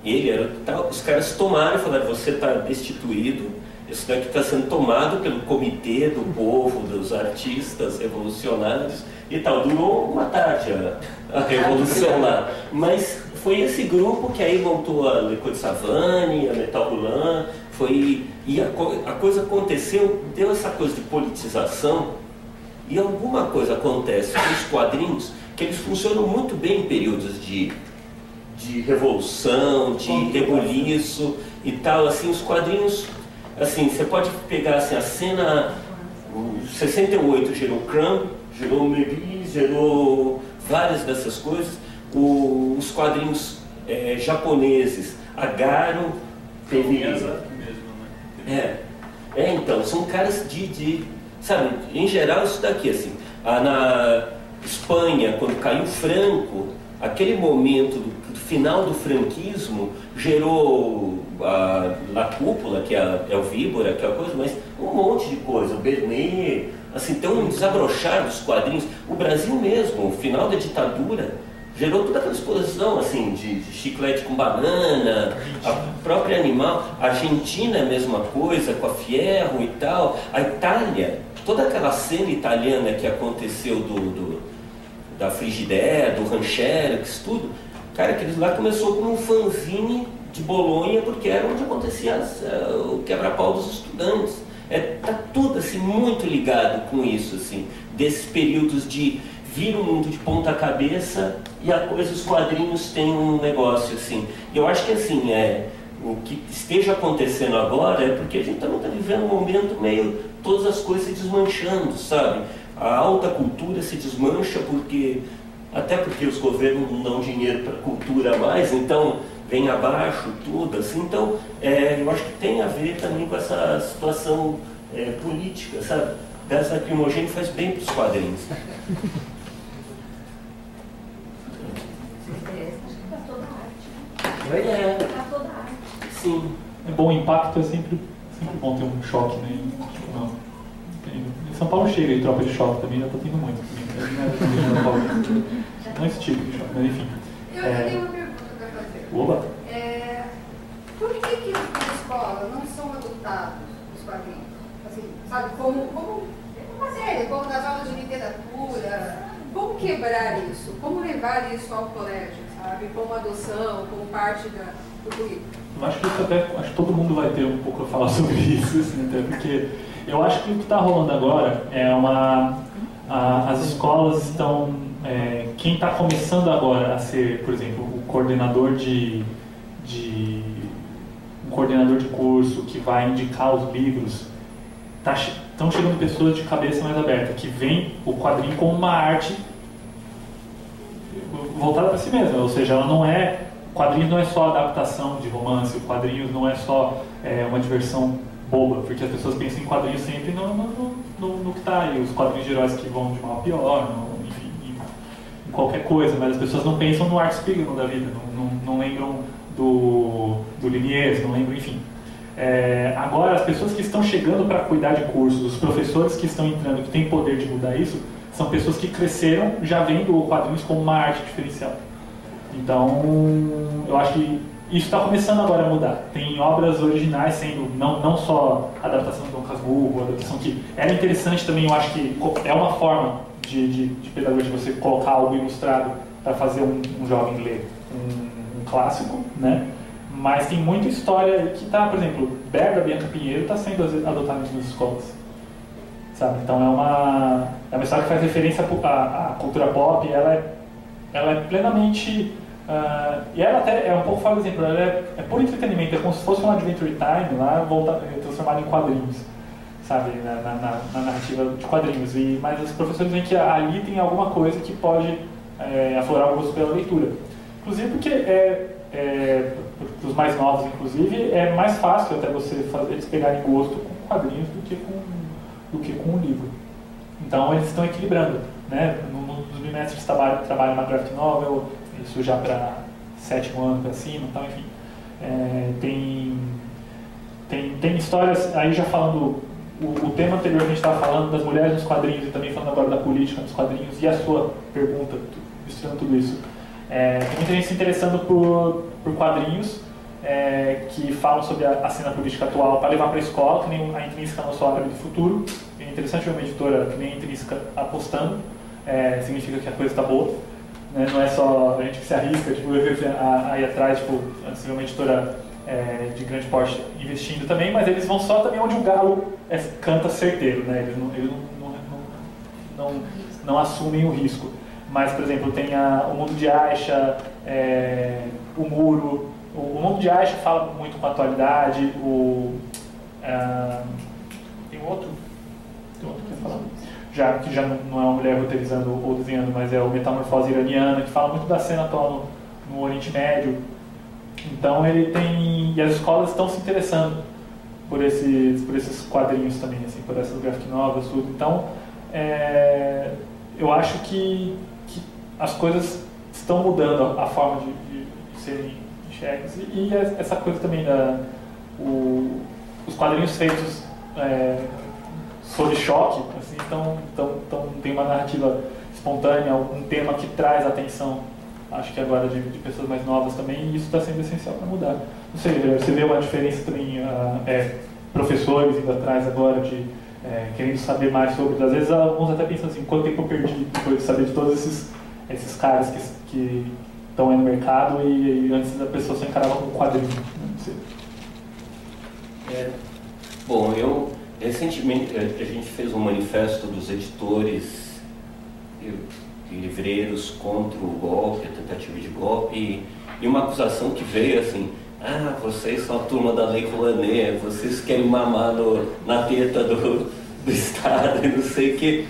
ele era tal, os caras tomaram e falaram, você está destituído, isso daqui está sendo tomado pelo comitê do povo, dos artistas revolucionários e tal. Durou uma tarde a, a revolução lá, mas foi esse grupo que aí montou a Le Côte Savane, a Metal Roulant, foi, e a, a coisa aconteceu, deu essa coisa de politização, e alguma coisa acontece com os quadrinhos que eles funcionam muito bem em períodos de, de revolução, de rebuliço e tal. Assim, os quadrinhos, assim, você pode pegar assim, a cena o 68 gerou Crumb, gerou Mebi, gerou várias dessas coisas. O- os quadrinhos eh, japoneses, a Garo, teve né? é, é, então, são caras de, de, sabe, em geral isso daqui, assim, ah, na Espanha, quando caiu Franco, aquele momento do final do franquismo gerou a La Cúpula, que é, a, é o Víbora, que é a coisa, mas um monte de coisa, o Bernet, assim, tem um desabrochar dos quadrinhos. O Brasil mesmo, o final da ditadura, gerou toda aquela exposição assim de, de chiclete com banana, a própria animal. A Argentina é a mesma coisa, com a Fierro e tal. A Itália, toda aquela cena italiana que aconteceu do, do- da Frigidaire, do Rancherix, tudo. Cara, aqueles lá começou como um fanzine de Bolonha, porque era onde acontecia as, eh, o quebra-pau dos estudantes. É, tá tudo assim muito ligado com isso, assim, desses períodos de vir o mundo de ponta cabeça e a coisa, os quadrinhos têm um negócio assim. Eu acho que assim, é, o que esteja acontecendo agora é porque a gente também está vivendo um momento meio todas as coisas se desmanchando, sabe? A alta cultura se desmancha porque até porque os governos não dão dinheiro para cultura mais, então vem abaixo tudo, assim, então é, eu acho que tem a ver também com essa situação é, política, sabe? Gás lacrimogêneo faz bem para os quadrinhos. Acho que faz toda a arte. Oi? É, a arte. sim. É bom, o impacto é sempre, sempre bom ter um choque, né? Não. Em São Paulo chega de tropa de choque também, já tá tendo muito. também. Não é. Não esse tipo de choque, mas enfim. Eu, É. tenho uma pergunta para fazer. Oba! É, por que que na escola não são adotados os quadrinhos? Assim, sabe, como, como uma série, como nas aulas de literatura, como quebrar isso? Como levar isso ao colégio, sabe? Como adoção, como parte da, do currículo? Acho que isso até, acho que todo mundo vai ter um pouco a falar sobre isso, assim, até porque eu acho que o que está rolando agora é uma. a- as escolas estão. é, quem está começando agora a ser, por exemplo, o coordenador de, de. um coordenador de curso que vai indicar os livros, estão chegando pessoas de cabeça mais aberta, que veem o quadrinho como uma arte voltada para si mesma, ou seja, ela não é quadrinhos não é só adaptação de romance, o quadrinhos não é só é, uma diversão boba, porque as pessoas pensam em quadrinhos sempre no, no, no- no, que está aí, os quadrinhos de heróis que vão de mal a pior, no- enfim, em, em qualquer coisa, mas as pessoas não pensam no Art Spiegelman da vida, não, não, não lembram do, do Liniers, não lembram, enfim. É, agora, as pessoas que estão chegando para cuidar de cursos, os professores que estão entrando, que têm poder de mudar isso, são pessoas que cresceram já vendo quadrinhos como uma arte diferencial. Então, eu acho que isso está começando agora a mudar. Tem obras originais sendo, não, não só adaptação do Dom Casmurro, adaptação que era interessante também, eu acho que é uma forma de, de, de pedagogia você colocar algo ilustrado para fazer um, um, jovem ler um, um, clássico, né? Mas tem muita história que está, por exemplo, Berga Bianca Pinheiro está sendo adotada nas escolas. Sabe? Então é uma, é uma história que faz referência à, à cultura pop, ela é, ela é plenamente Uh, e ela até é um pouco fora do exemplo, ela é, é por entretenimento, é como se fosse um Adventure Time lá, volta, transformado em quadrinhos, sabe, na, na, na, narrativa de quadrinhos. E, mas os professores veem que ali tem alguma coisa que pode é, aflorar o gosto pela leitura. Inclusive porque é, é para os mais novos, inclusive, é mais fácil até você fazer eles pegarem gosto com quadrinhos do que com, do que com o livro. Então eles estão equilibrando. Né? Nos bimestres trabalham, trabalham na graphic novel, isso já para sétimo ano para cima, então, enfim. É, tem, tem, tem histórias, aí já falando, o, o tema anterior que a gente estava falando das mulheres nos quadrinhos e também falando agora da política nos quadrinhos e a sua pergunta, misturando tudo isso. É, tem muita gente se interessando por, por quadrinhos é, que falam sobre a, a cena política atual para levar para a escola, que nem a Intrínseca Nosso Árabe do Futuro. É interessante ver uma editora que nem a Intrínseca apostando, é, significa que a coisa está boa. Né? Não é só a gente que se arrisca tipo, a, a ir atrás, tipo, de uma editora é, de grande porte investindo também, mas eles vão só também onde o galo é, canta certeiro, né? eles, não, eles não, não, não, assumem o risco. Mas, por exemplo, tem a, o Mundo de Aisha, é, o Muro. O, o, Mundo de Aisha fala muito com a atualidade, o, tem outro, tem outro que eu falar já, que já não é uma mulher roteirizando ou desenhando, mas é o Metamorfose Iraniana, que fala muito da cena atual no, no Oriente Médio. Então ele tem. E as escolas estão se interessando por esses, por esses quadrinhos também, assim, por essas graphic novels, tudo. Então é, eu acho que, que as coisas estão mudando a, a forma de, de, de serem enxergues. E, e, essa coisa também da. O, os quadrinhos feitos é, sob choque, assim, então, então, então tem uma narrativa espontânea, um tema que traz atenção, acho que agora de, de pessoas mais novas também, e isso está sendo essencial para mudar. Não sei, você vê uma diferença também, uh, é, professores indo atrás agora de é, querendo saber mais sobre, às vezes alguns até pensam assim, quanto tempo eu perdi depois de saber de todos esses, esses caras que, estão aí no mercado e, e antes da pessoa se encarava como quadrinho. Né? É, bom, eu Recentemente, a gente fez um manifesto dos editores e livreiros contra o golpe, a tentativa de golpe, e uma acusação que veio assim, ah, vocês são a turma da Lei Rouanet, vocês querem mamar no, na teta do, do Estado e não sei o quê.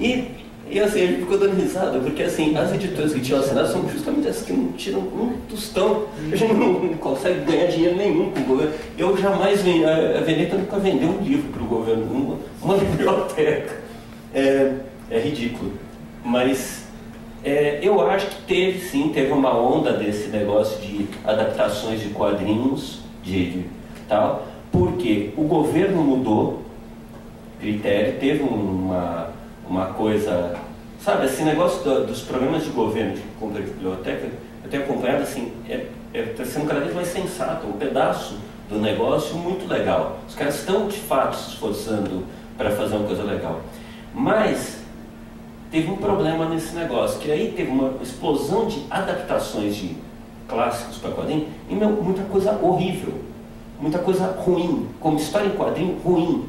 E e assim, a gente ficou dando risada, porque assim, as editoras que tinham assinado são justamente as que não tiram um tostão. A gente não, consegue ganhar dinheiro nenhum com o governo. Eu jamais vendi, a Veneta nunca vendeu um livro para o governo, uma, uma biblioteca. É, é ridículo. Mas é, eu acho que teve sim, teve uma onda desse negócio de adaptações de quadrinhos, de, de tal, porque o governo mudou critério, teve uma uma coisa, sabe, esse negócio do, dos programas de governo de compra de biblioteca, eu tenho acompanhado assim, é, é, tá sendo cada vez mais sensato, um pedaço do negócio muito legal. Os caras estão de fato se esforçando para fazer uma coisa legal. Mas teve um problema nesse negócio, que aí teve uma explosão de adaptações de clássicos para quadrinho e meu, muita coisa horrível, muita coisa ruim, como história em quadrinho ruim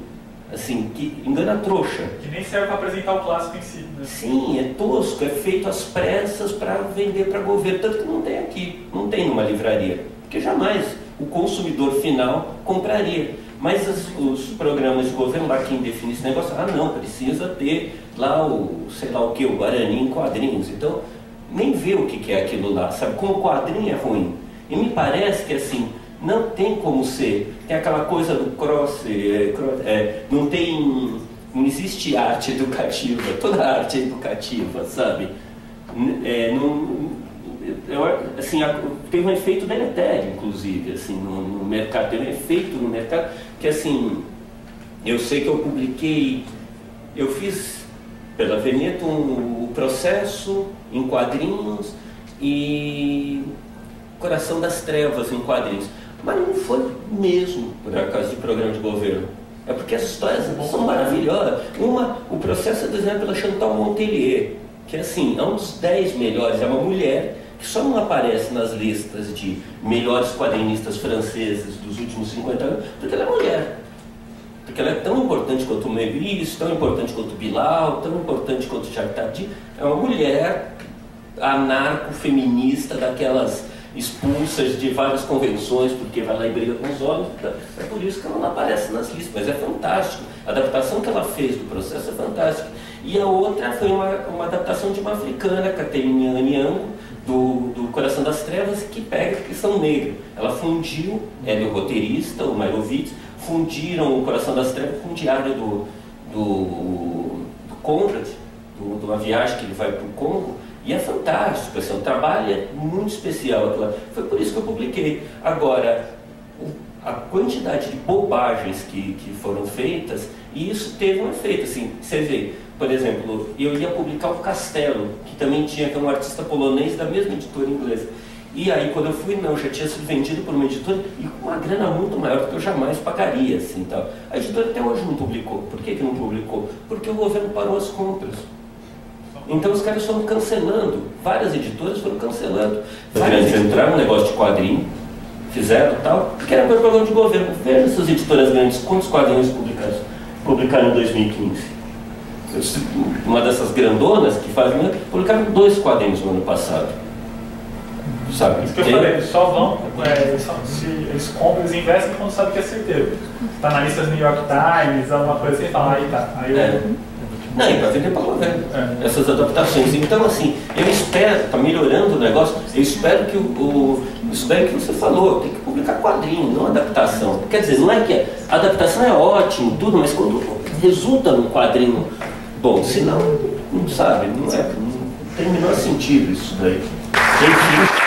assim, que engana trouxa. Que nem serve para apresentar o clássico em si. Né? Sim, é tosco, é feito às pressas para vender para governo, tanto que não tem aqui, não tem numa livraria, porque jamais o consumidor final compraria. Mas as, os programas de governo lá, quem define esse negócio, ah não, precisa ter lá o, sei lá o que, o Guarani em quadrinhos. Então, nem vê o que, é aquilo lá, sabe? Como o quadrinho é ruim. E me parece que assim, não tem como ser. Tem aquela coisa do cross, é, é, não tem. Não existe arte educativa, toda arte é educativa, sabe? É, não, eu, assim, tem um efeito deletério, inclusive, assim, no, no, mercado, tem um efeito no mercado que, assim, eu sei que eu publiquei, eu fiz pela Veneta um, o processo em quadrinhos e Coração das Trevas em quadrinhos. Mas não foi mesmo por acaso de programa de governo. É porque as histórias são maravilhosas. Uma, o processo é desenhado pela Chantal Montelier, que assim, é um dos dez melhores, é uma mulher que só não aparece nas listas de melhores quadrinistas franceses dos últimos 50 anos, porque ela é mulher. Porque ela é tão importante quanto o Meurice, tão importante quanto o Bilal, tão importante quanto o Jacques Tardy. É uma mulher anarco-feminista daquelas expulsas de várias convenções porque vai lá e briga com os homens. É por isso que ela não aparece nas listas, mas é fantástico. A adaptação que ela fez do processo é fantástica. E a outra foi uma, uma adaptação de uma africana, Caterina Anyango, do, do Coração das Trevas, que pega a questão negra. Ela fundiu, ela é o roteirista, o Mairovitz, fundiram o Coração das Trevas com o diário do, do, do Conrad, do, de uma viagem que ele vai para o Congo, e é fantástico, assim, o trabalho é muito especial. Foi por isso que eu publiquei. Agora, a quantidade de bobagens que, que foram feitas, e isso teve um efeito. Assim, você vê, por exemplo, eu ia publicar o Castelo, que também tinha, que é um artista polonês da mesma editora inglesa. E aí, quando eu fui, não, já tinha sido vendido por uma editora e com uma grana muito maior do que eu jamais pagaria. Assim, tal. A editora até hoje não publicou. Por que, que não publicou? Porque o governo parou as compras. Então os caras foram cancelando, várias editoras foram cancelando. Várias entraram no negócio de quadrinho, fizeram tal, porque era para programa de governo. Veja essas editoras grandes, quantos quadrinhos publicaram, publicaram em 2015? Uma dessas grandonas que fazem, publicaram dois quadrinhos no ano passado. Sabe? Isso que eu falei, eles só vão, é, só, se eles compram, eles investem quando sabem que é certeiro. Está na lista do New York Times, alguma coisa assim, fala, aí tá. Aí eu, é. Não, e para vender para governo. É. Essas adaptações. Então, assim, eu espero, está melhorando o negócio, eu espero que o, o daí que você falou, tem que publicar quadrinho, não adaptação. Quer dizer, não é que a adaptação é ótimo, tudo, mas quando resulta num quadrinho bom, senão, não sabe, não é, não tem o menor sentido isso daí. Enfim.